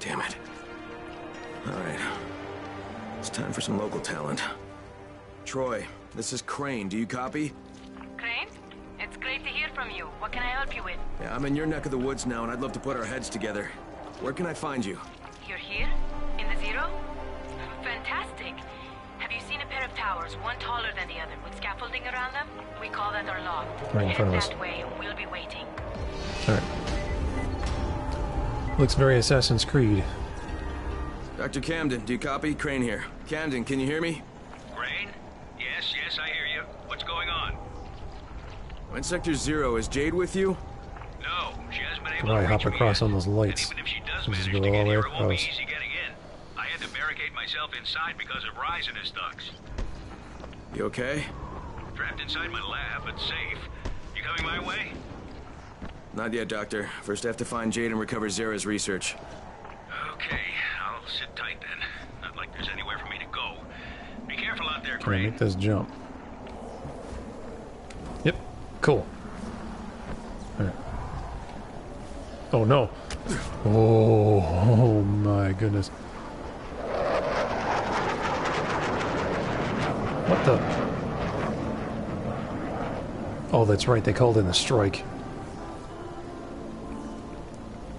[SPEAKER 4] Damn it. All right. It's time for some local talent. Troy, this is Crane. Do you copy?
[SPEAKER 10] Crane? It's great to hear from you. What can I help you with?
[SPEAKER 4] Yeah, I'm in your neck of the woods now, and I'd love to put our heads together. Where can I find you?
[SPEAKER 10] One taller than the other, with scaffolding around them? We call that our loft.
[SPEAKER 3] Right in
[SPEAKER 10] Head
[SPEAKER 3] front of us.
[SPEAKER 10] that way, and we'll be waiting.
[SPEAKER 3] Alright. Looks very Assassin's Creed.
[SPEAKER 4] Dr. Camden, do you copy? Crane here. Camden, can you hear me?
[SPEAKER 6] Crane? Yes, yes, I hear you. What's going on?
[SPEAKER 4] I'm in Sector Zero. Is Jade with you?
[SPEAKER 6] No, she hasn't been able
[SPEAKER 3] Probably
[SPEAKER 6] to
[SPEAKER 3] hop
[SPEAKER 6] reach me
[SPEAKER 3] across
[SPEAKER 6] yet.
[SPEAKER 3] on those lights.
[SPEAKER 6] And even if she does
[SPEAKER 3] Just
[SPEAKER 6] manage to
[SPEAKER 3] all
[SPEAKER 6] get
[SPEAKER 3] the way
[SPEAKER 6] here, it won't be easy getting in. I had to barricade myself inside because of Rais and his thugs.
[SPEAKER 4] You okay?
[SPEAKER 6] Trapped inside my lab, but safe. You coming my way?
[SPEAKER 4] Not yet, Doctor. First, I have to find Jade and recover Zere's research.
[SPEAKER 6] Okay, I'll sit tight then. Not like there's anywhere for me to go. Be careful out there,
[SPEAKER 3] Can
[SPEAKER 6] Crane.
[SPEAKER 3] make this jump? Yep. Cool. Alright. Oh no. Oh, oh my goodness. What the? Oh, that's right. They called in the strike.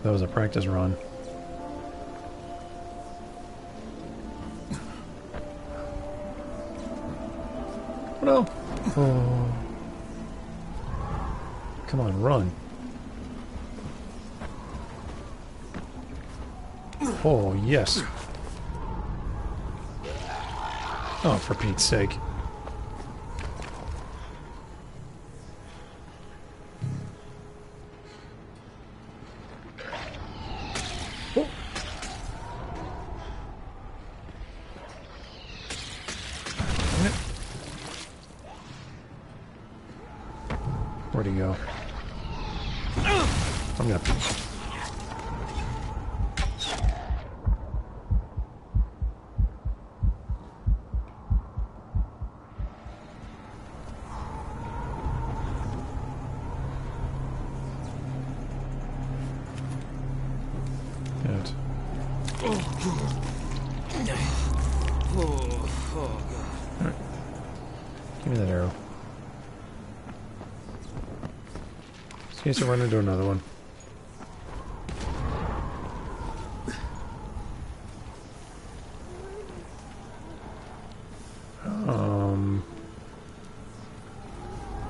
[SPEAKER 3] That was a practice run. No. Oh. Uh, come on, run. Oh, yes. Oh, for Pete's sake. Good. Alright. Give me that arrow. Just in case I run into another one. Um,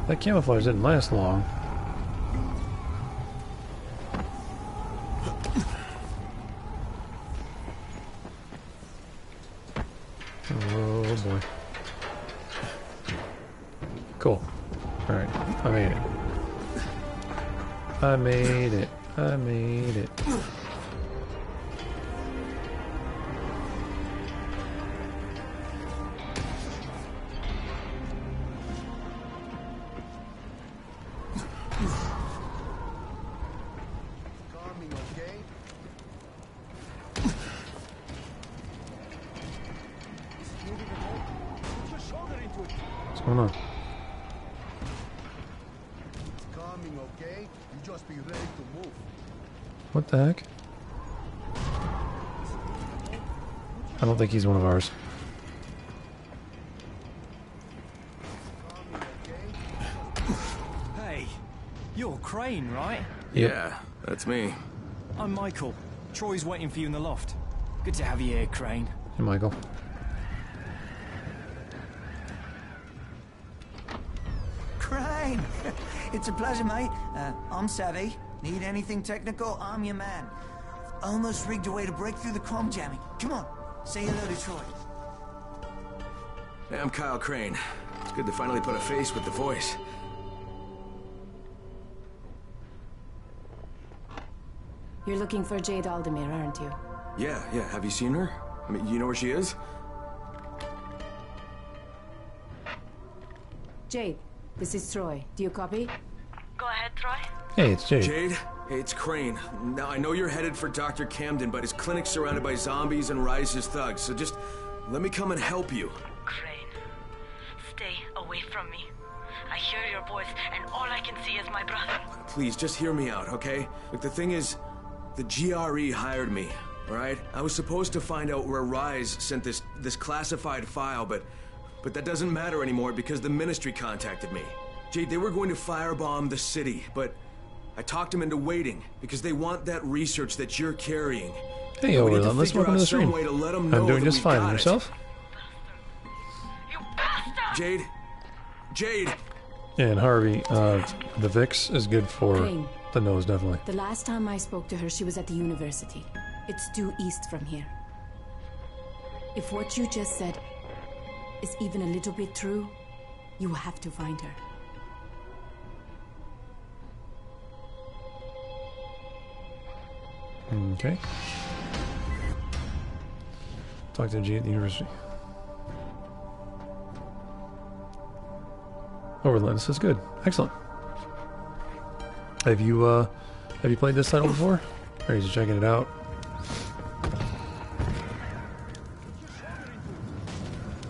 [SPEAKER 3] that camouflage didn't last long. Think he's one of ours.
[SPEAKER 5] Hey, you're Crane, right?
[SPEAKER 3] Yep.
[SPEAKER 4] Yeah, that's me.
[SPEAKER 5] I'm Michael. Troy's waiting for you in the loft. Good to have you here, Crane.
[SPEAKER 3] Hey, Michael.
[SPEAKER 11] Crane! it's a pleasure, mate. Uh, I'm Savvy. Need anything technical, I'm your man. Almost rigged a way to break through the chrome jamming. Come on, say hello to Troy.
[SPEAKER 4] Hey, I'm Kyle Crane. It's good to finally put a face with the voice.
[SPEAKER 12] You're looking for Jade Aldemir, aren't you?
[SPEAKER 4] Yeah, yeah. Have you seen her? I mean, you know where she is?
[SPEAKER 12] Jade, this is Troy. Do you copy?
[SPEAKER 10] Go ahead, Troy.
[SPEAKER 3] Hey, it's Jade.
[SPEAKER 4] Jade? Hey, it's Crane. Now, I know you're headed for Dr. Camden, but his clinic's surrounded by zombies and Rais's thugs, so just let me come and help you.
[SPEAKER 10] Crane, stay away from me. I hear your voice, and all I can see is my brother.
[SPEAKER 4] Please, just hear me out, okay? Look, the thing is, the GRE hired me, alright? I was supposed to find out where Rise sent this this classified file, but but that doesn't matter anymore because the ministry contacted me. Jade, they were going to firebomb the city, but I talked them into waiting because they want that research that you're carrying.
[SPEAKER 3] Hey,
[SPEAKER 4] And we need to
[SPEAKER 3] Overland, let's
[SPEAKER 4] figure
[SPEAKER 3] welcome to the
[SPEAKER 4] some
[SPEAKER 3] stream.
[SPEAKER 4] way to let 'em know
[SPEAKER 3] I'm doing just fine.
[SPEAKER 4] got
[SPEAKER 3] And
[SPEAKER 4] it.
[SPEAKER 3] yourself?
[SPEAKER 4] Jade, Jade.
[SPEAKER 3] And Harvey, uh, the Vicks is good for
[SPEAKER 12] Crane.
[SPEAKER 3] the nose, definitely.
[SPEAKER 12] The last time I spoke to her, she was at the university. It's due east from here. If what you just said is even a little bit true, you have to find her.
[SPEAKER 3] Okay. Talk to G at the university. Overland says good. Excellent. Have you uh have you played this title before? Or are you just checking it out?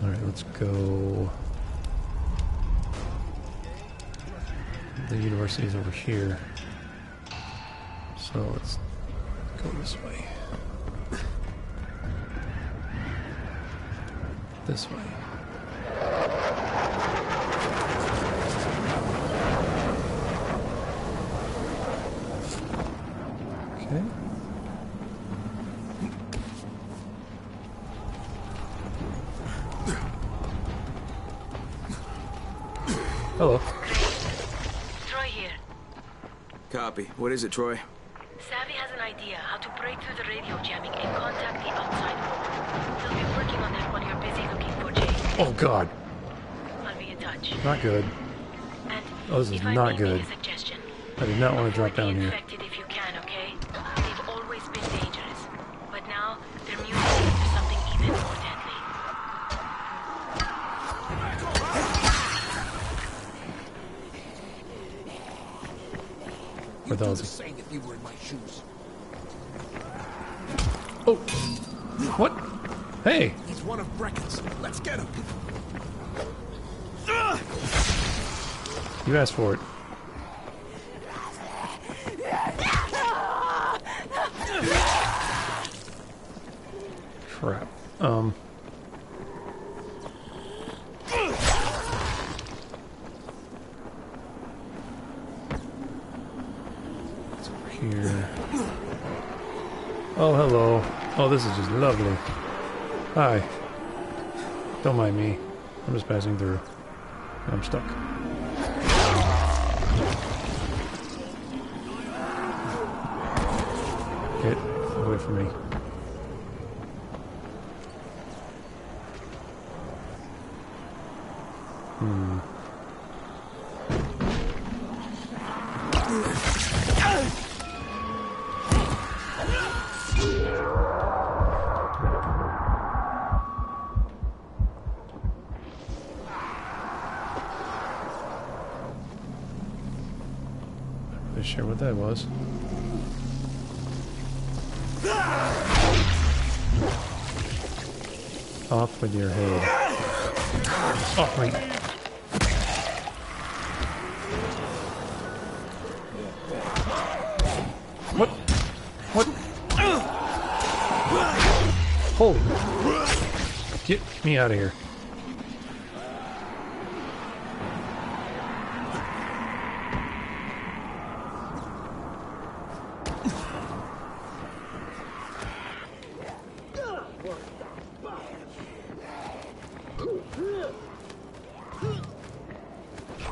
[SPEAKER 3] Alright, let's go. The university is over here. So let's go this way. This way. Okay. Hello.
[SPEAKER 10] Troy here.
[SPEAKER 4] Copy. What is it, Troy?
[SPEAKER 10] Savvy has an idea how to break through the radio jamming and contact the outside world. He'll be working on that while you're busy looking for Jade.
[SPEAKER 3] Oh god.
[SPEAKER 10] I'll be in touch.
[SPEAKER 3] Not good.
[SPEAKER 10] And
[SPEAKER 3] Oh, this is not good. I did not want to drop down here. Out of here.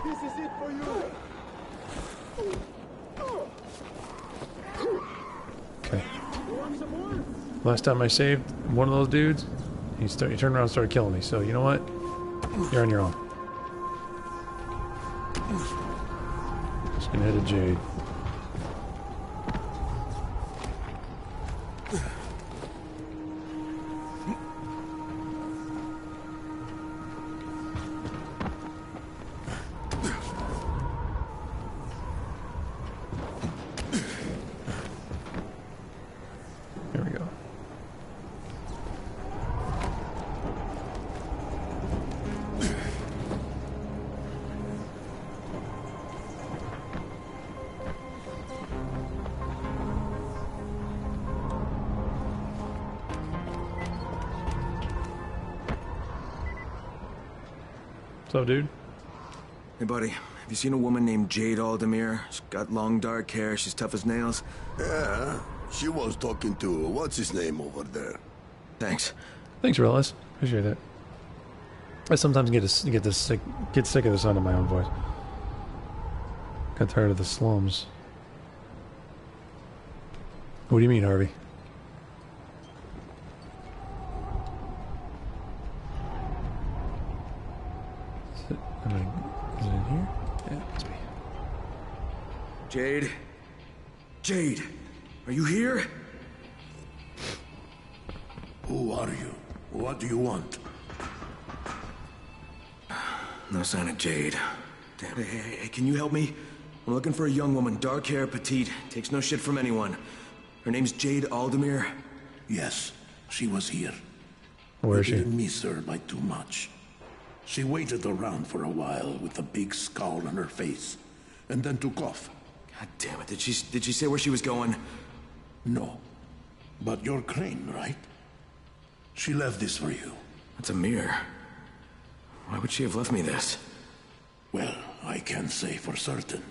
[SPEAKER 9] This is it for you.
[SPEAKER 3] Okay. Last time I saved one of those dudes, he, start, turned around and started killing me. So you know what? You're on your own. Just gonna hit a Jade. What's up, dude?
[SPEAKER 4] Hey, buddy. Have you seen a woman named Jade Aldemir? She's got long dark hair. She's tough as nails.
[SPEAKER 13] Yeah, she was talking to what's his name over there.
[SPEAKER 4] Thanks.
[SPEAKER 3] Thanks, Relis. Appreciate that. I sometimes get to get this sick, get sick of the sound of my own voice. Got tired of the slums. What do you mean, Harvey? Is it, am I, is it in here? Yeah, it's me.
[SPEAKER 4] Jade? Jade, are you here?
[SPEAKER 13] Who are you? What do you want?
[SPEAKER 4] No sign of Jade. Damn. Hey, hey, hey, can you help me? I'm looking for a young woman, dark hair, petite, takes no shit from anyone. Her name's Jade Aldemir.
[SPEAKER 13] Yes, she was here.
[SPEAKER 3] Where
[SPEAKER 13] I
[SPEAKER 3] is she?
[SPEAKER 13] didn't miss her by too much. She waited around for a while with a big scowl on her face, and then took off.
[SPEAKER 4] God damn it! Did she did she say where she was going?
[SPEAKER 13] No, but you're Crane, right? She left this for you.
[SPEAKER 4] That's a mirror. Why would she have left me this?
[SPEAKER 13] Well, I can't say for certain,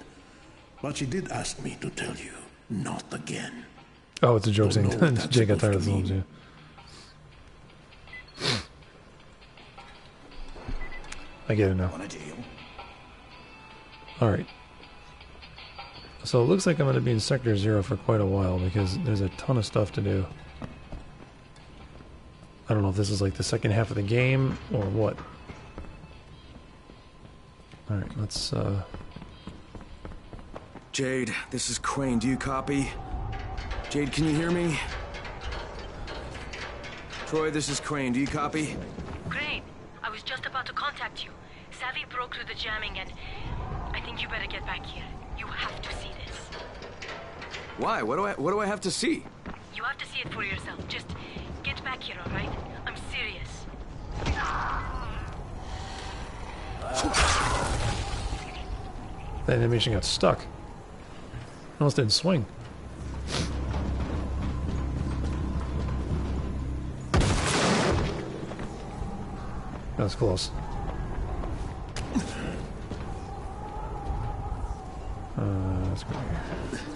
[SPEAKER 13] but she did ask me to tell you not again.
[SPEAKER 3] Oh, it's a joke
[SPEAKER 13] Don't
[SPEAKER 3] saying
[SPEAKER 13] know what that's
[SPEAKER 3] Jake got tired of the
[SPEAKER 13] supposed
[SPEAKER 3] slums, yeah. I get it now. Alright. So it looks like I'm going to be in Sector Zero for quite a while because there's a ton of stuff to do. I don't know if this is like the second half of the game or what. Alright, let's, uh...
[SPEAKER 4] Jade, this is Crane. Do you copy? Jade, can you hear me? Troy, this is Crane. Do you copy?
[SPEAKER 10] Crane, I was just about to contact you. Savvy broke through the jamming and I think you better get back here. You have to see this.
[SPEAKER 4] Why? What do I what do I have to see?
[SPEAKER 10] You have to see it for yourself. Just get back here, all right? I'm serious.
[SPEAKER 3] That animation got stuck. Almost didn't swing. That was close. Uh, let's go here.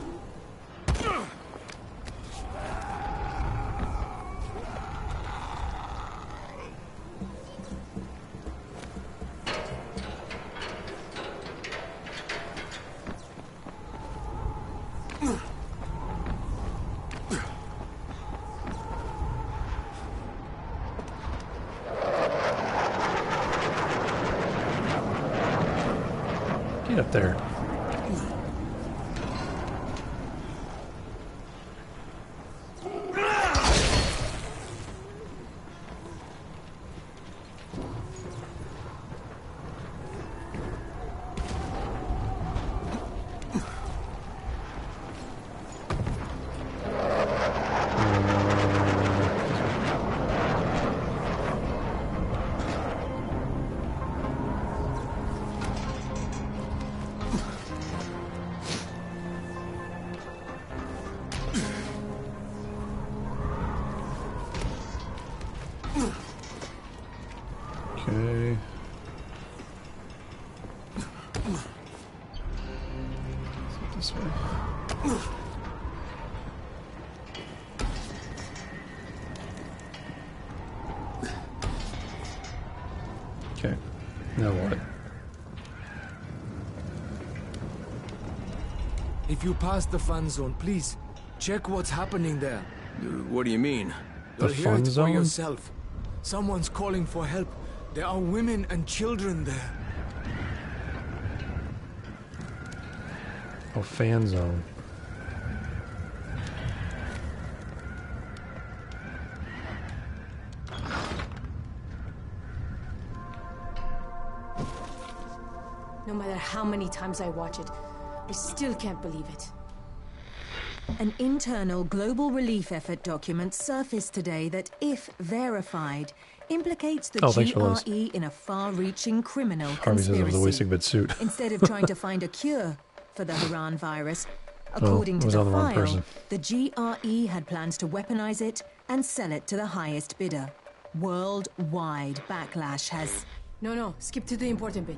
[SPEAKER 1] If you pass the fun zone, please check what's happening there.
[SPEAKER 4] What do you mean?
[SPEAKER 3] The
[SPEAKER 1] You'll hear
[SPEAKER 3] fun
[SPEAKER 1] it
[SPEAKER 3] zone?
[SPEAKER 1] for yourself. Someone's calling for help. There are women and children there.
[SPEAKER 3] Oh, fan zone.
[SPEAKER 12] No matter how many times I watch it, I still can't believe it.
[SPEAKER 2] An internal global relief effort document surfaced today that, if verified, implicates the
[SPEAKER 3] Oh, thanks for those.
[SPEAKER 2] GRE in a far-reaching criminal
[SPEAKER 3] Harvey says it a
[SPEAKER 2] conspiracy.
[SPEAKER 3] wasting bit suit.
[SPEAKER 2] Instead of trying to find a cure for the Harran virus, oh, according
[SPEAKER 3] it
[SPEAKER 2] to the
[SPEAKER 3] the
[SPEAKER 2] file, the GRE had plans to weaponize it and sell it to the highest bidder. Worldwide backlash has.
[SPEAKER 12] No, no, skip to the important bit.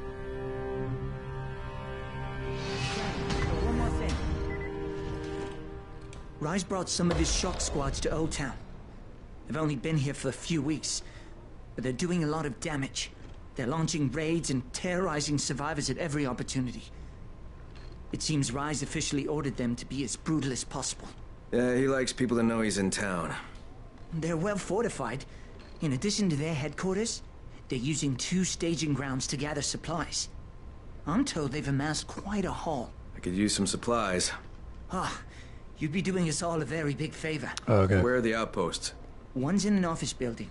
[SPEAKER 11] Rais brought some of his shock squads to Old Town. They've only been here for a few weeks, but they're doing a lot of damage. They're launching raids and terrorizing survivors at every opportunity. It seems Rais officially ordered them to be as brutal as possible.
[SPEAKER 4] Yeah, he likes people to know he's in town.
[SPEAKER 11] They're well fortified. In addition to their headquarters, they're using two staging grounds to gather supplies. I'm told they've amassed quite a haul.
[SPEAKER 4] I could use some supplies.
[SPEAKER 11] Ah, you'd be doing us all a very big favor.
[SPEAKER 3] Oh, okay.
[SPEAKER 4] Where are the outposts?
[SPEAKER 11] One's in an office building,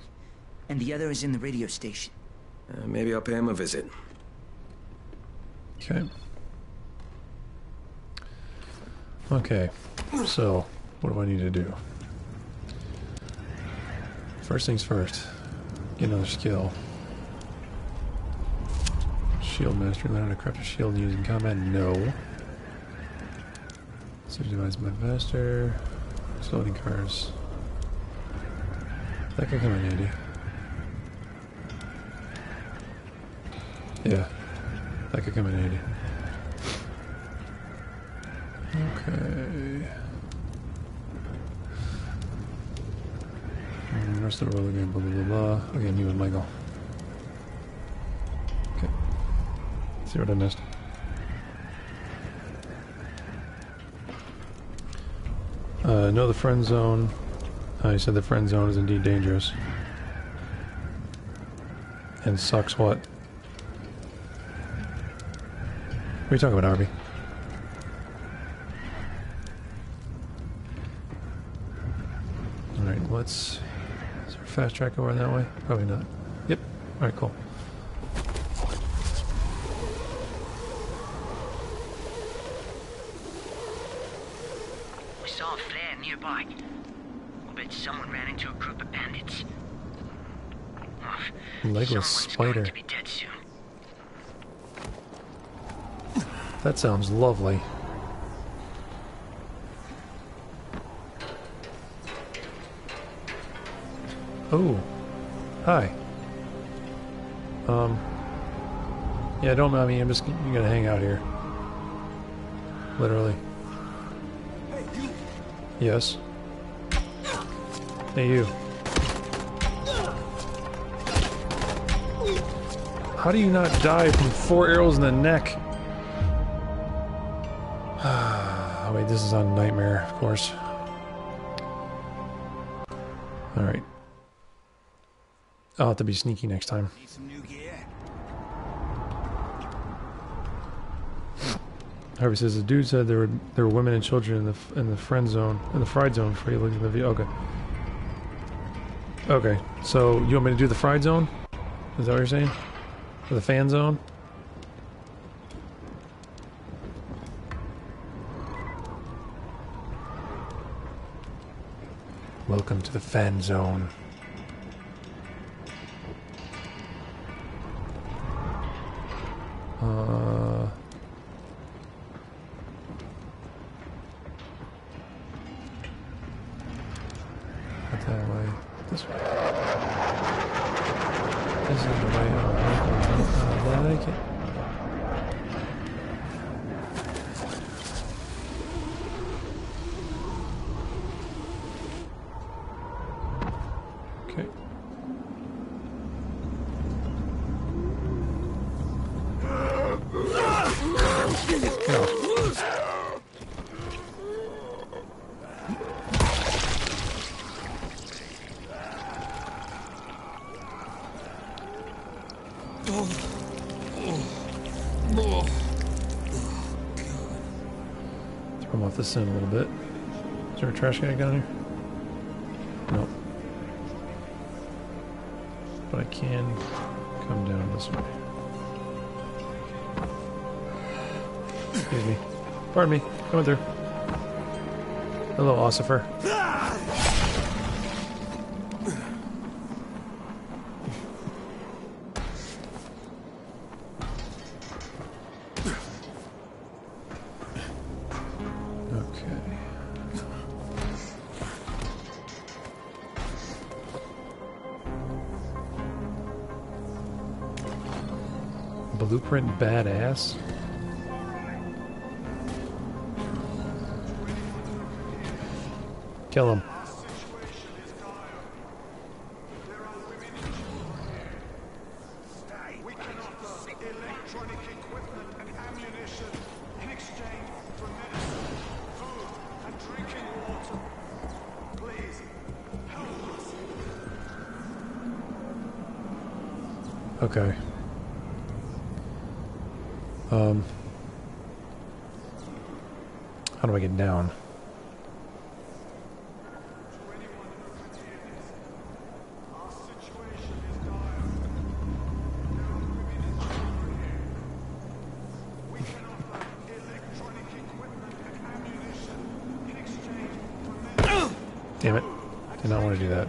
[SPEAKER 11] and the other is in the radio station.
[SPEAKER 4] Uh, maybe I'll pay him a visit.
[SPEAKER 3] Okay. Okay. So, what do I need to do? First things first. Get another skill. Shield mastery. Learn how to craft a shield using combat. No. So devise my master. Loading cars. That could come in handy. Yeah. That could come in handy. Okay. And the rest of the world again, blah blah blah blah. Again, you and Michael. Okay. See what I missed. Uh, know the friend zone. Uh, he said the friend zone is indeed dangerous. And sucks what? What are you talking about, Harvey? Alright, let's... Is there a fast track over that way? Probably not. Yep. Alright, cool.
[SPEAKER 11] someone ran into a group of bandits.
[SPEAKER 3] Legless spider. That sounds lovely. Oh, hi. Um, yeah, don't mind me. I'm just gonna hang out here. Literally. Yes. Hey, you. How do you not die from four arrows in the neck? oh, wait, this is on Nightmare, of course. Alright. I'll have to be sneaky next time. Harvey says the dude said there were there were women and children in the in the friend zone in the fried zone before you looked at the video. Okay. Okay. So you want me to do the fried zone? Is that what you're saying? For the fan zone? Welcome to the fan zone. Trash can down here? Nope. But I can come down this way. Excuse me. Pardon me. Coming through. Hello, Ossifer. Blueprint badass. Kill him. Want to do that.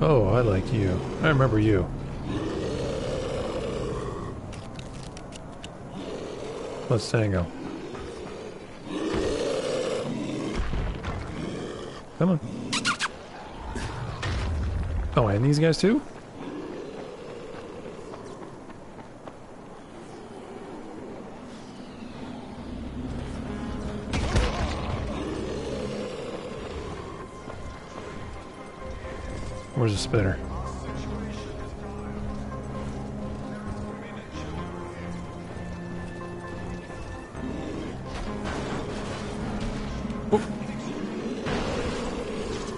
[SPEAKER 3] Oh, I like you. I remember you. Let's tango. Come on. Oh, and these guys too? Where's the spitter?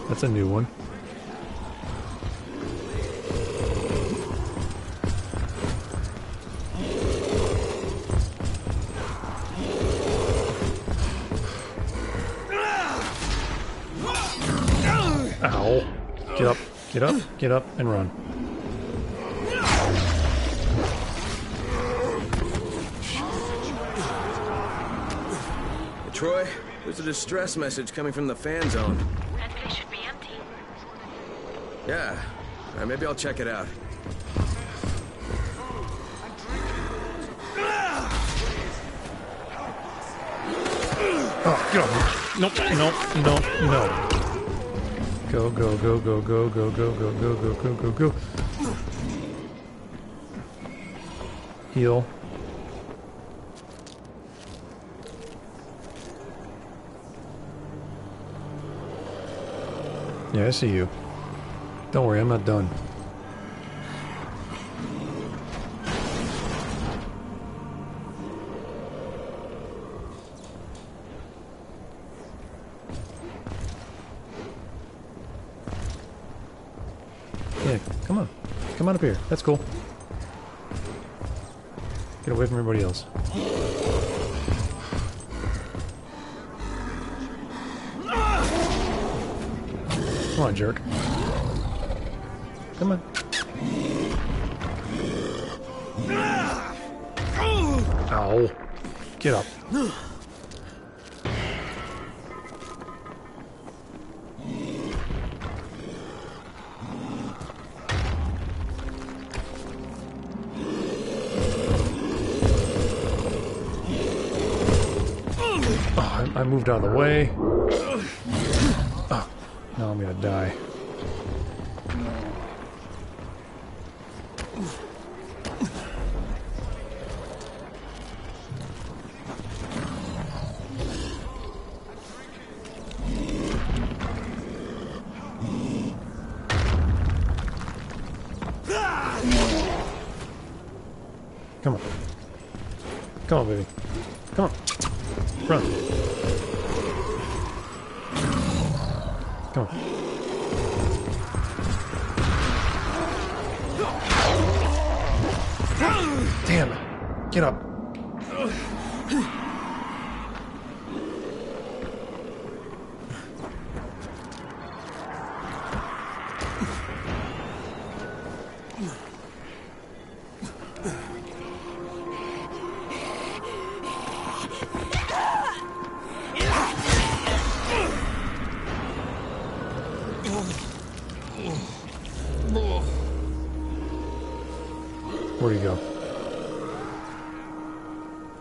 [SPEAKER 3] That's a new one. And run.
[SPEAKER 4] Troy, there's a distress message coming from the fan zone.
[SPEAKER 10] That place should be empty.
[SPEAKER 4] Yeah, All right, maybe I'll check it out.
[SPEAKER 3] Oh, get off me. Nope, nope, nope, no. Go, go, go, go, go, go, go, go, go, go, go, go, go. Heal. Yeah, I see you. Don't worry, I'm not done. Up here. That's cool. Get away from everybody else. Come on, jerk. Come on. Ow. Get up. Out of the way.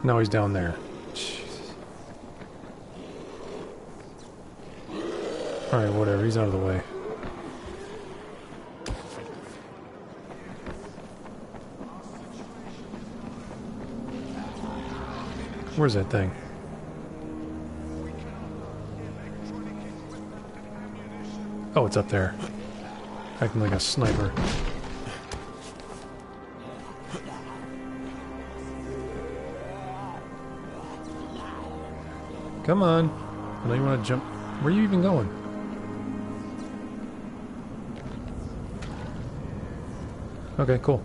[SPEAKER 3] Now he's down there. Alright, whatever. He's out of the way. Where's that thing? Oh, it's up there. Acting like a sniper. Come on. I know you want to jump. Where are you even going? Okay, cool.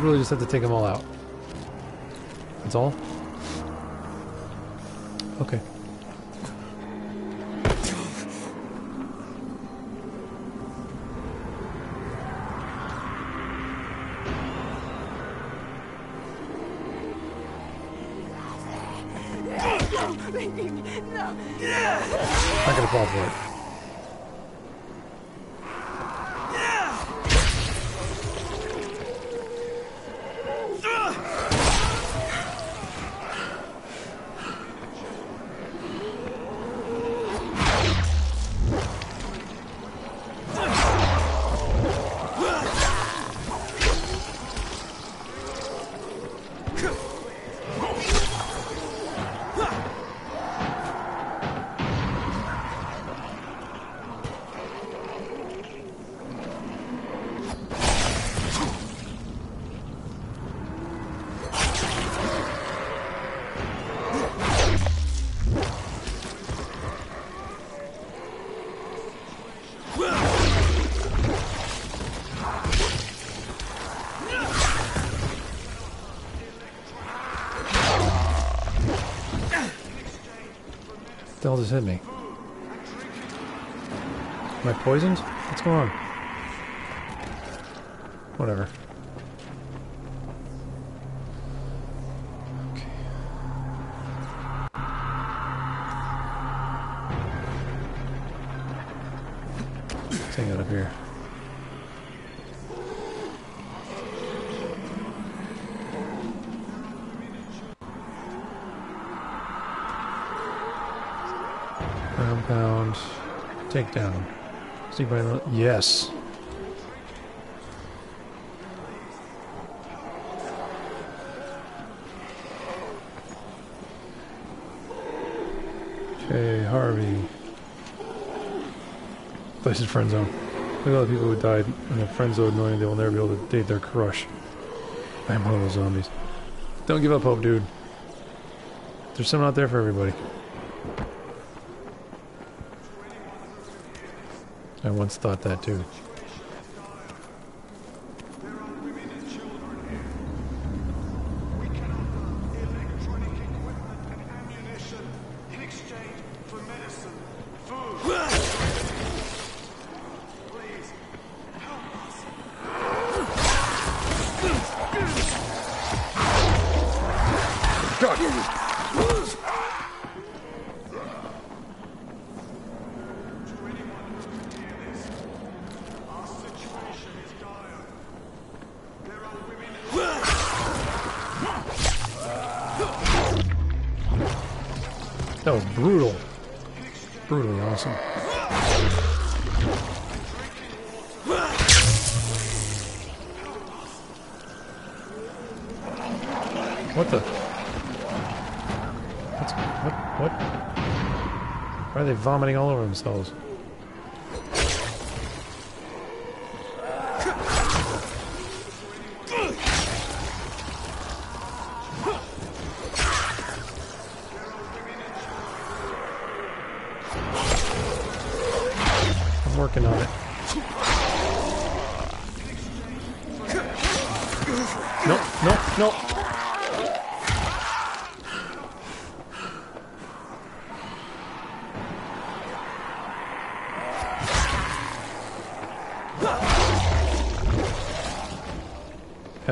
[SPEAKER 3] Literally just have to take them all out. That's all? Okay.
[SPEAKER 14] Hell just hit me? Am I poisoned? What's going on? Take down. See by the yes. Okay, Harvey. This is friend zone. Look at all the people who died in the friend zone knowing they will never be able to date their crush. I'm one of those zombies. Don't give up hope, dude. There's someone out there for everybody. I once thought that too. Vomiting all over themselves?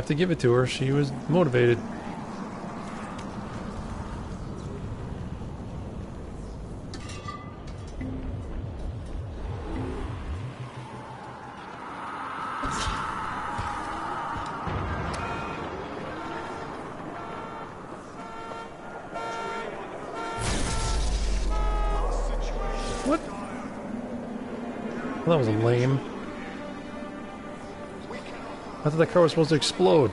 [SPEAKER 14] To give it to her. She was motivated. That car was supposed to explode.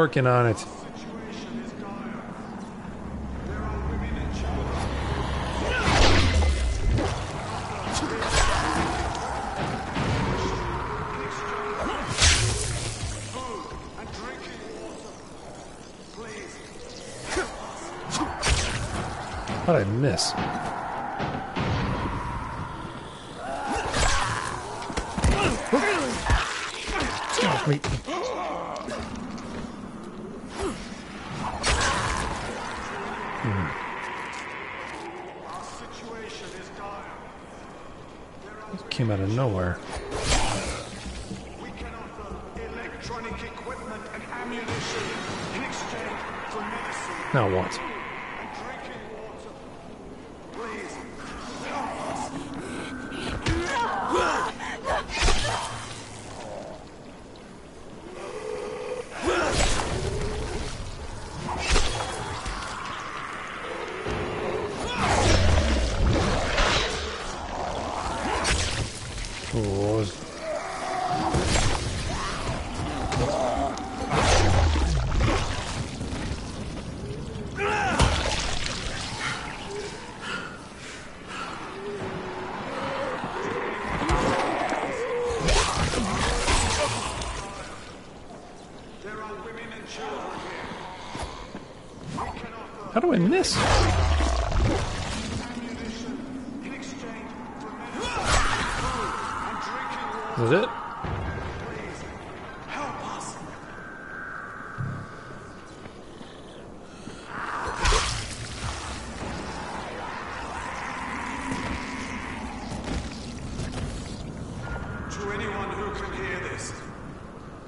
[SPEAKER 14] Working on it. How did I miss? Off me. Came out of nowhere.
[SPEAKER 3] Electronic equipment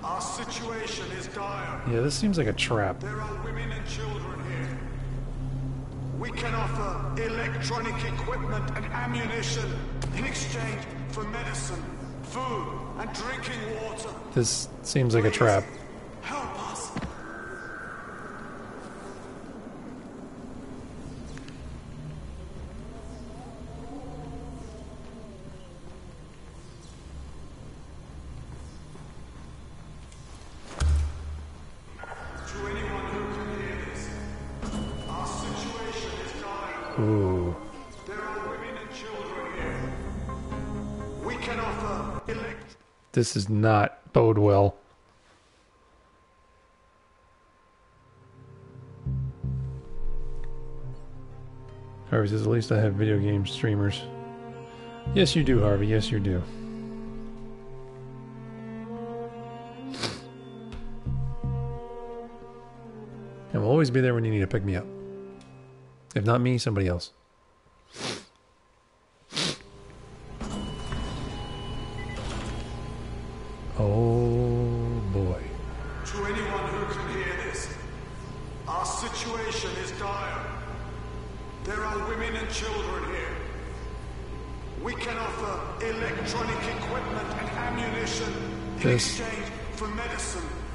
[SPEAKER 15] our situation is it?
[SPEAKER 3] Yeah, this seems like a trap.
[SPEAKER 15] Electronic equipment and ammunition in exchange for medicine, food, and drinking water.
[SPEAKER 3] This seems like a trap.
[SPEAKER 15] This is
[SPEAKER 3] not bode well. Harvey says, at least I have video game streamers. Yes, you do, Harvey. Yes, you do. And we'll always be there when you need to pick me up. If not me, somebody else.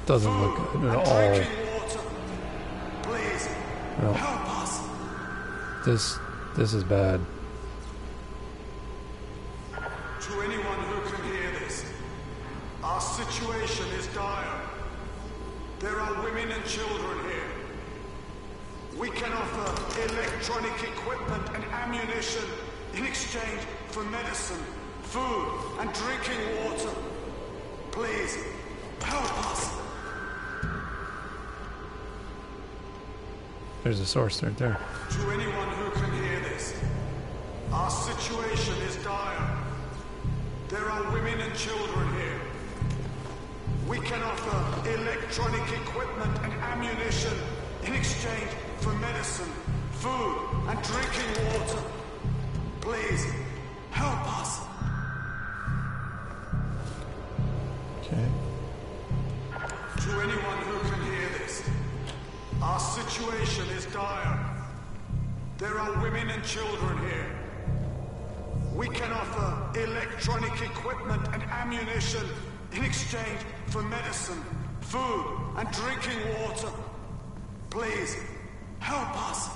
[SPEAKER 3] Doesn't look good at all.
[SPEAKER 15] Please,
[SPEAKER 3] No. This this is bad.
[SPEAKER 15] To anyone who can hear this, our situation is dire. There are women and children here. We can offer electronic equipment and ammunition in exchange for medicine, food, and drinking water. Please, help us.
[SPEAKER 3] There's a source right there.
[SPEAKER 15] To anyone who can hear this, our situation is dire. There are women and children here. We can offer electronic equipment and ammunition in exchange for medicine, food, and drinking water. Please, women and children here. We can offer electronic equipment and ammunition in exchange for medicine, food, and drinking water. Please, help us.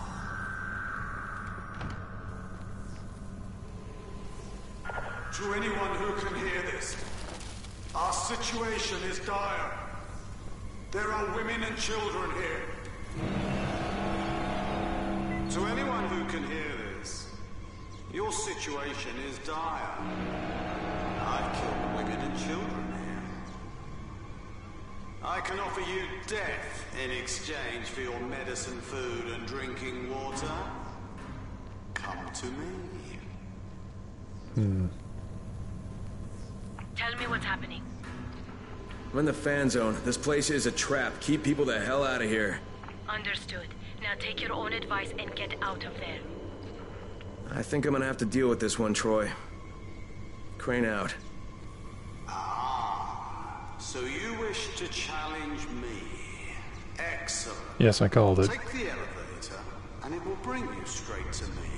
[SPEAKER 15] To anyone who can hear this, our situation is dire. There are women and children here.
[SPEAKER 14] To anyone who can hear this, your situation is dire. I've killed women and children here. I can offer you death in exchange for your medicine, food, and drinking water. Come to me.
[SPEAKER 3] Hmm.
[SPEAKER 10] Tell me what's happening.
[SPEAKER 4] I'm in the fan zone. This place is a trap. Keep people the hell out of here.
[SPEAKER 10] Understood. Now take your own advice and get out of there.
[SPEAKER 4] I think I'm gonna have to deal with this one, Troy. Crane out.
[SPEAKER 14] Ah, so you wish to challenge me? Excellent.
[SPEAKER 3] Yes, I called it.
[SPEAKER 14] Take the elevator, and it will bring you straight to me.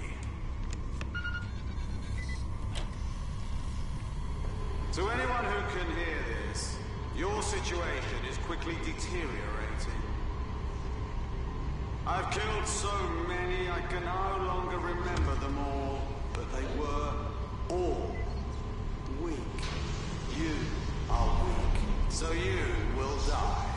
[SPEAKER 14] To anyone who can hear this, your situation is quickly deteriorating. I've killed so many I can no longer remember them all, but they were all weak. You are weak, so you will die.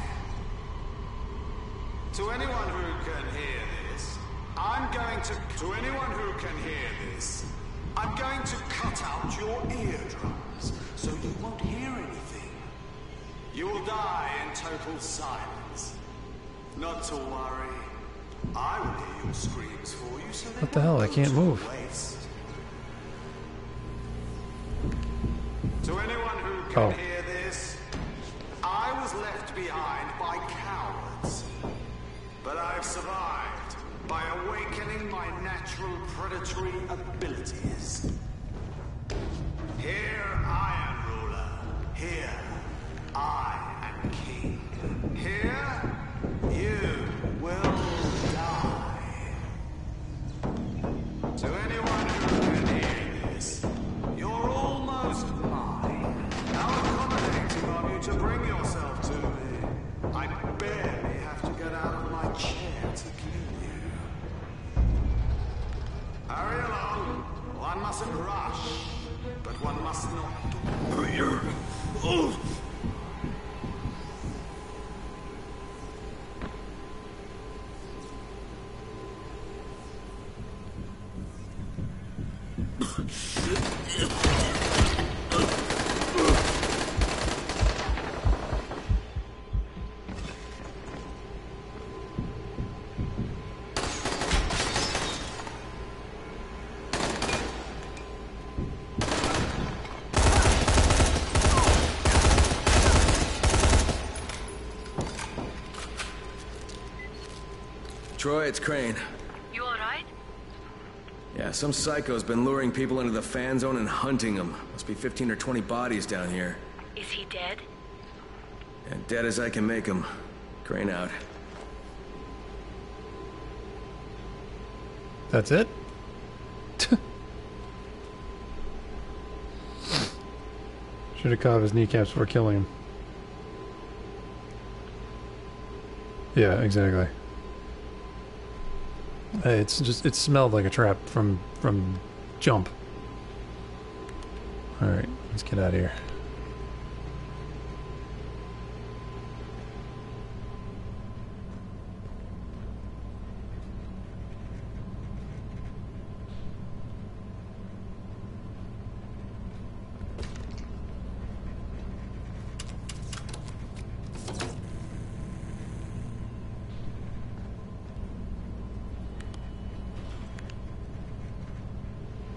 [SPEAKER 14] To anyone who can hear this, I'm going to... To anyone who can hear this, I'm going to cut out your eardrums, so you won't hear anything. You will die in total silence. Not to worry.
[SPEAKER 3] What the hell? I can't move.
[SPEAKER 14] waste. To anyone who can
[SPEAKER 3] Oh.
[SPEAKER 14] hear this, I was left behind by cowards. But I've survived by awakening my natural predatory abilities. Here, Iron Ruler. Here, I am king. Here,
[SPEAKER 4] Troy, it's Crane.
[SPEAKER 10] You alright?
[SPEAKER 4] Yeah, some psycho's been luring people into the fan zone and hunting them. Must be 15 or 20 bodies down here.
[SPEAKER 10] Is he dead?
[SPEAKER 4] And dead as I can make him. Crane out.
[SPEAKER 3] That's it? Should have cut off his kneecaps before killing him. Yeah, exactly. It's just it smelled like a trap from from jump. All right, let's get out of here.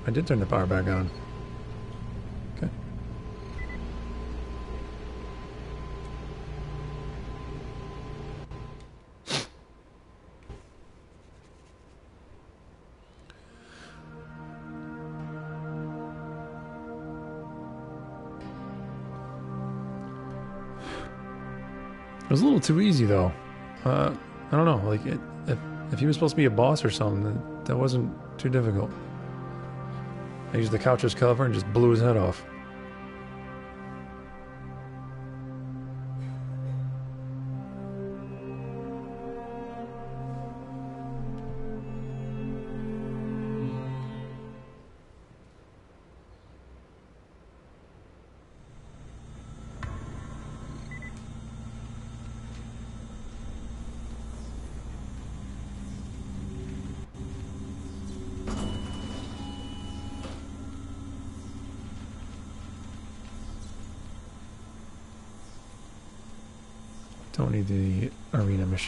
[SPEAKER 3] I did turn the power back on. Okay. It was a little too easy, though. Uh, I don't know. Like, it, if if he was supposed to be a boss or something, that, that wasn't too difficult. I used the couch as cover and just blew his head off.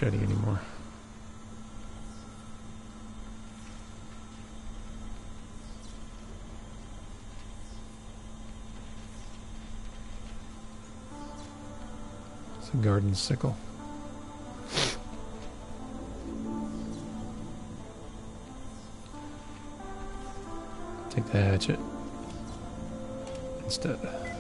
[SPEAKER 3] Machete anymore. It's a garden sickle. Take the hatchet instead.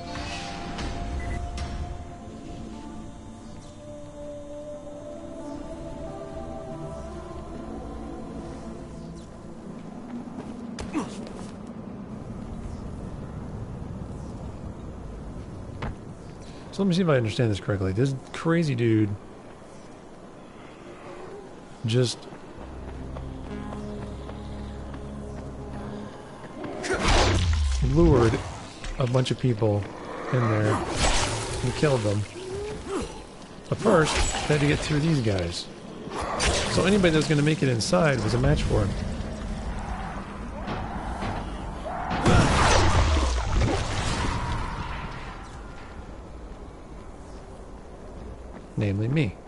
[SPEAKER 3] Let me see if I understand this correctly. This crazy dude just lured a bunch of people in there and killed them. But first, they had to get through these guys. So anybody that was going to make it inside was a match for him. Namely me.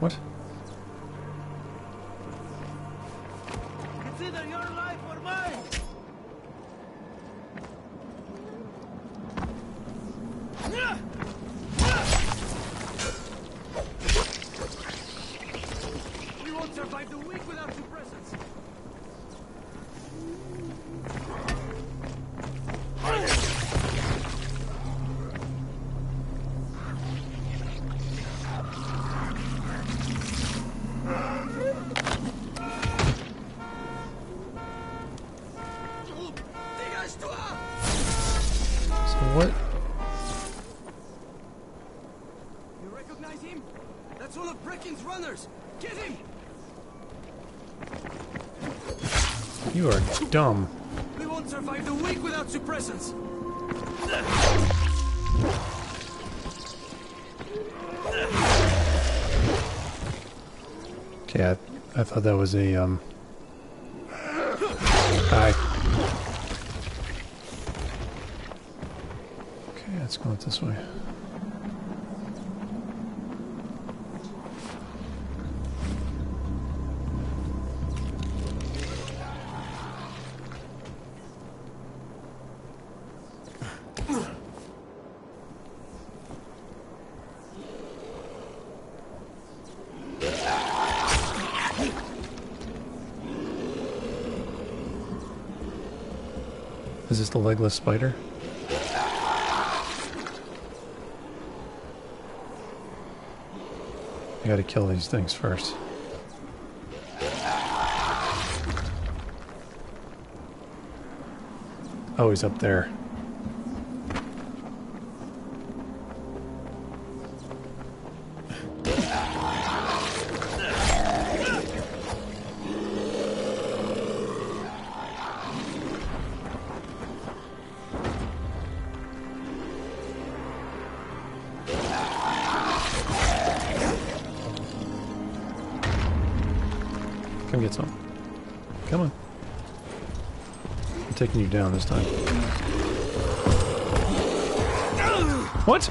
[SPEAKER 3] What? Dumb.
[SPEAKER 16] We won't survive the week without presence.
[SPEAKER 3] Okay, I, I thought that was a, um... Hi. Okay, let's go this way. Is this the legless spider? I gotta kill these things first. Oh, he's up there. You down this time. What?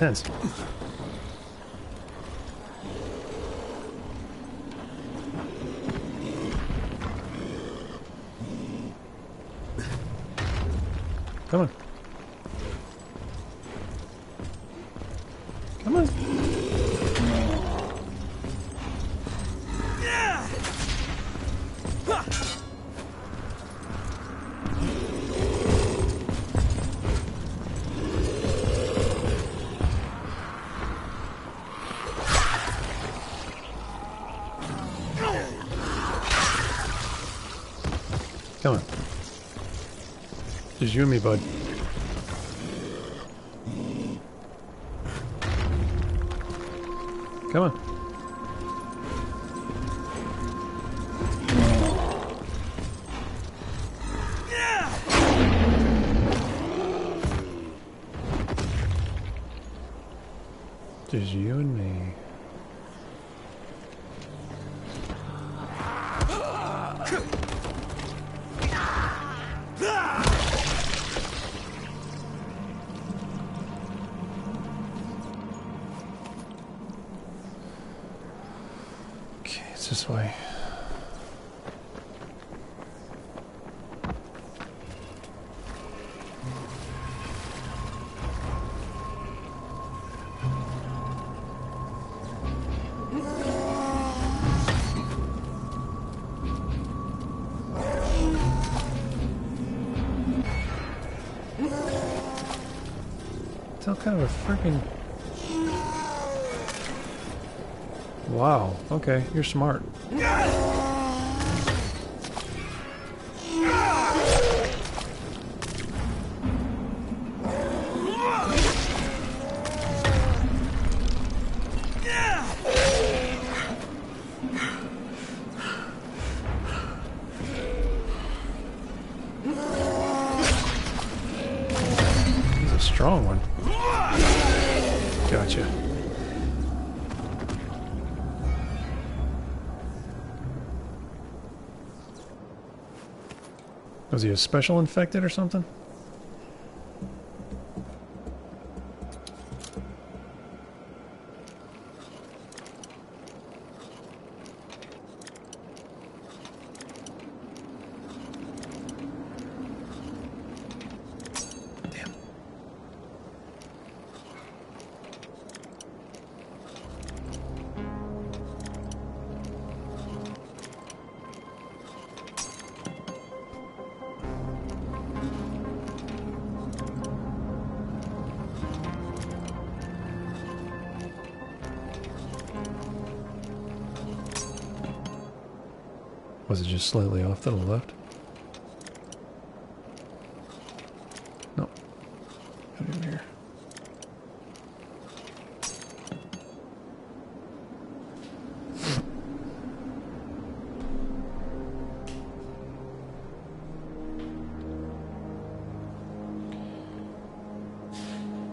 [SPEAKER 3] Things Just you and me, bud. Come on. Just you and me. Kind of a freaking. Wow. Okay, you're smart. Special infected or something? Slightly off to the left? No. Right over here.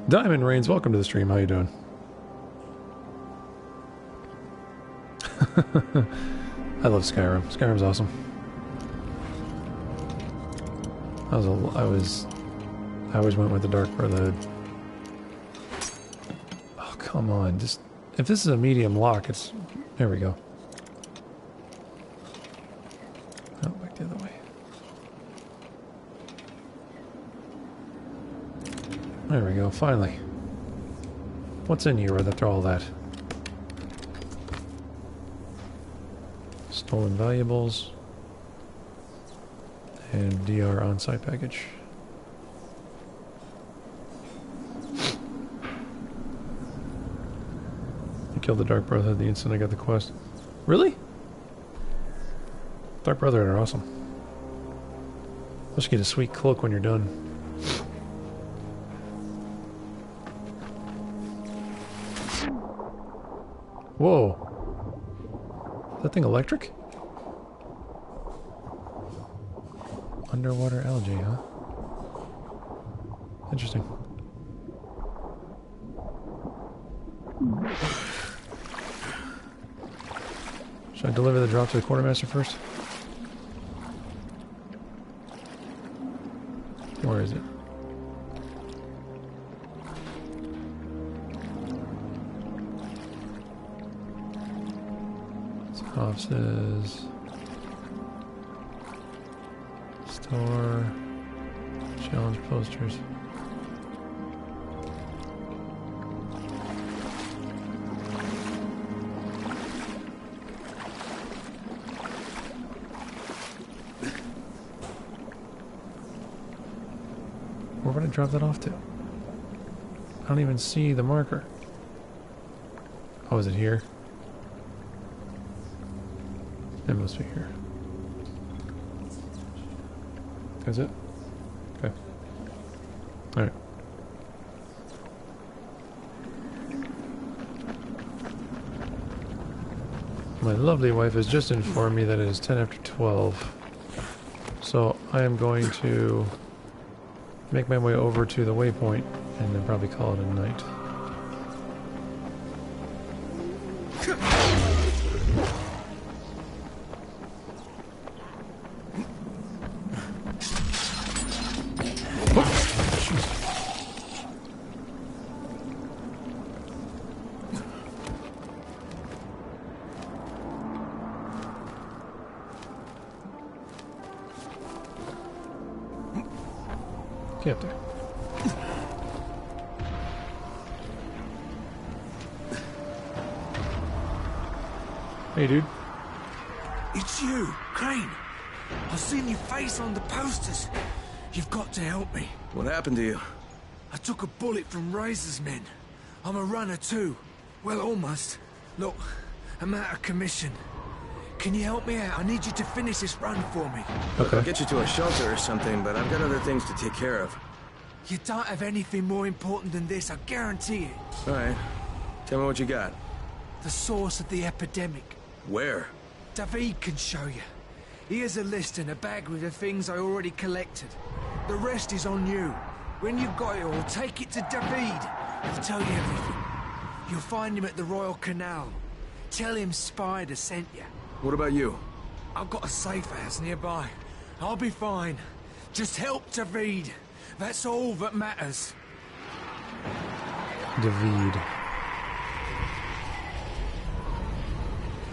[SPEAKER 3] Diamond Rains, welcome to the stream. How you doing? I love Skyrim. Skyrim's awesome. I was a, I was I always went with the Dark Brotherhood. Oh come on, just if this is a medium lock, it's there we go. Oh, back the other way. There we go, finally. What's in here after all that? Stolen valuables. And DR on-site package. I killed the Dark Brotherhood the instant I got the quest. Really? Dark Brotherhood are awesome. Let's get a sweet cloak when you're done. Whoa. Is that thing electric? Underwater algae, huh? Interesting. Should I deliver the drop to the quartermaster first? Where is it? It's offices. Store. Challenge posters. Where would I drop that off to? I don't even see the marker. Oh, is it here? It must be here. Is it? Okay. Alright. My lovely wife has just informed me that it is 10 after 12. So I am going to make my way over to the waypoint and then probably call it a night.
[SPEAKER 1] Bullet from Rais's men. I'm a runner too. Well, almost. Look, I'm out of commission. Can you help me out? I need you to finish this run for me.
[SPEAKER 4] Okay. I'll get you to a shelter or something, but I've got other things to take care of.
[SPEAKER 1] You don't have anything more important than this, I guarantee it.
[SPEAKER 4] All right. Tell me what you got.
[SPEAKER 1] The source of the epidemic.
[SPEAKER 4] Where?
[SPEAKER 1] David can show you. Here's a list and a bag with the things I already collected. The rest is on you. When you've got it all, take it to David. He'll tell you everything. You'll find him at the Royal Canal. Tell him Spider sent you.
[SPEAKER 4] What about you?
[SPEAKER 1] I've got a safe house nearby. I'll be fine. Just help David. That's all that matters.
[SPEAKER 3] David.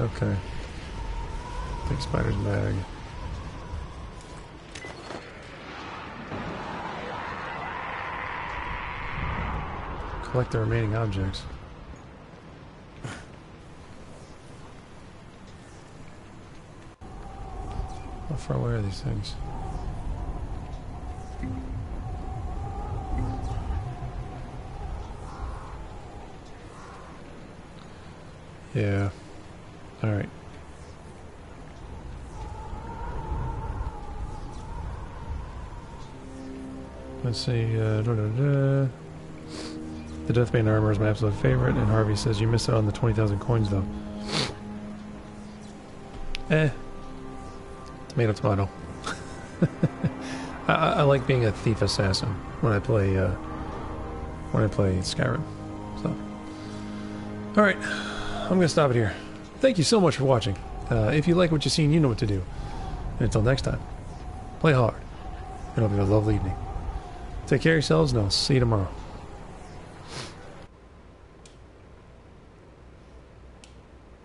[SPEAKER 3] Okay. Take Spider's bag. Collect the remaining objects. How far away are these things? Yeah. Alright. Let's see. Uh, da, da, da. The Deathbrand armor is my absolute favorite, and Harvey says you missed out on the 20,000 coins, though. Eh. Tomato, tomato. I, I like being a thief assassin when I play uh, when I play Skyrim. So, all right, I'm gonna stop it here. Thank you so much for watching. Uh, if you like what you've seen, you know what to do. And until next time, play hard, and hope you have a lovely evening. Take care of yourselves, and I'll see you tomorrow.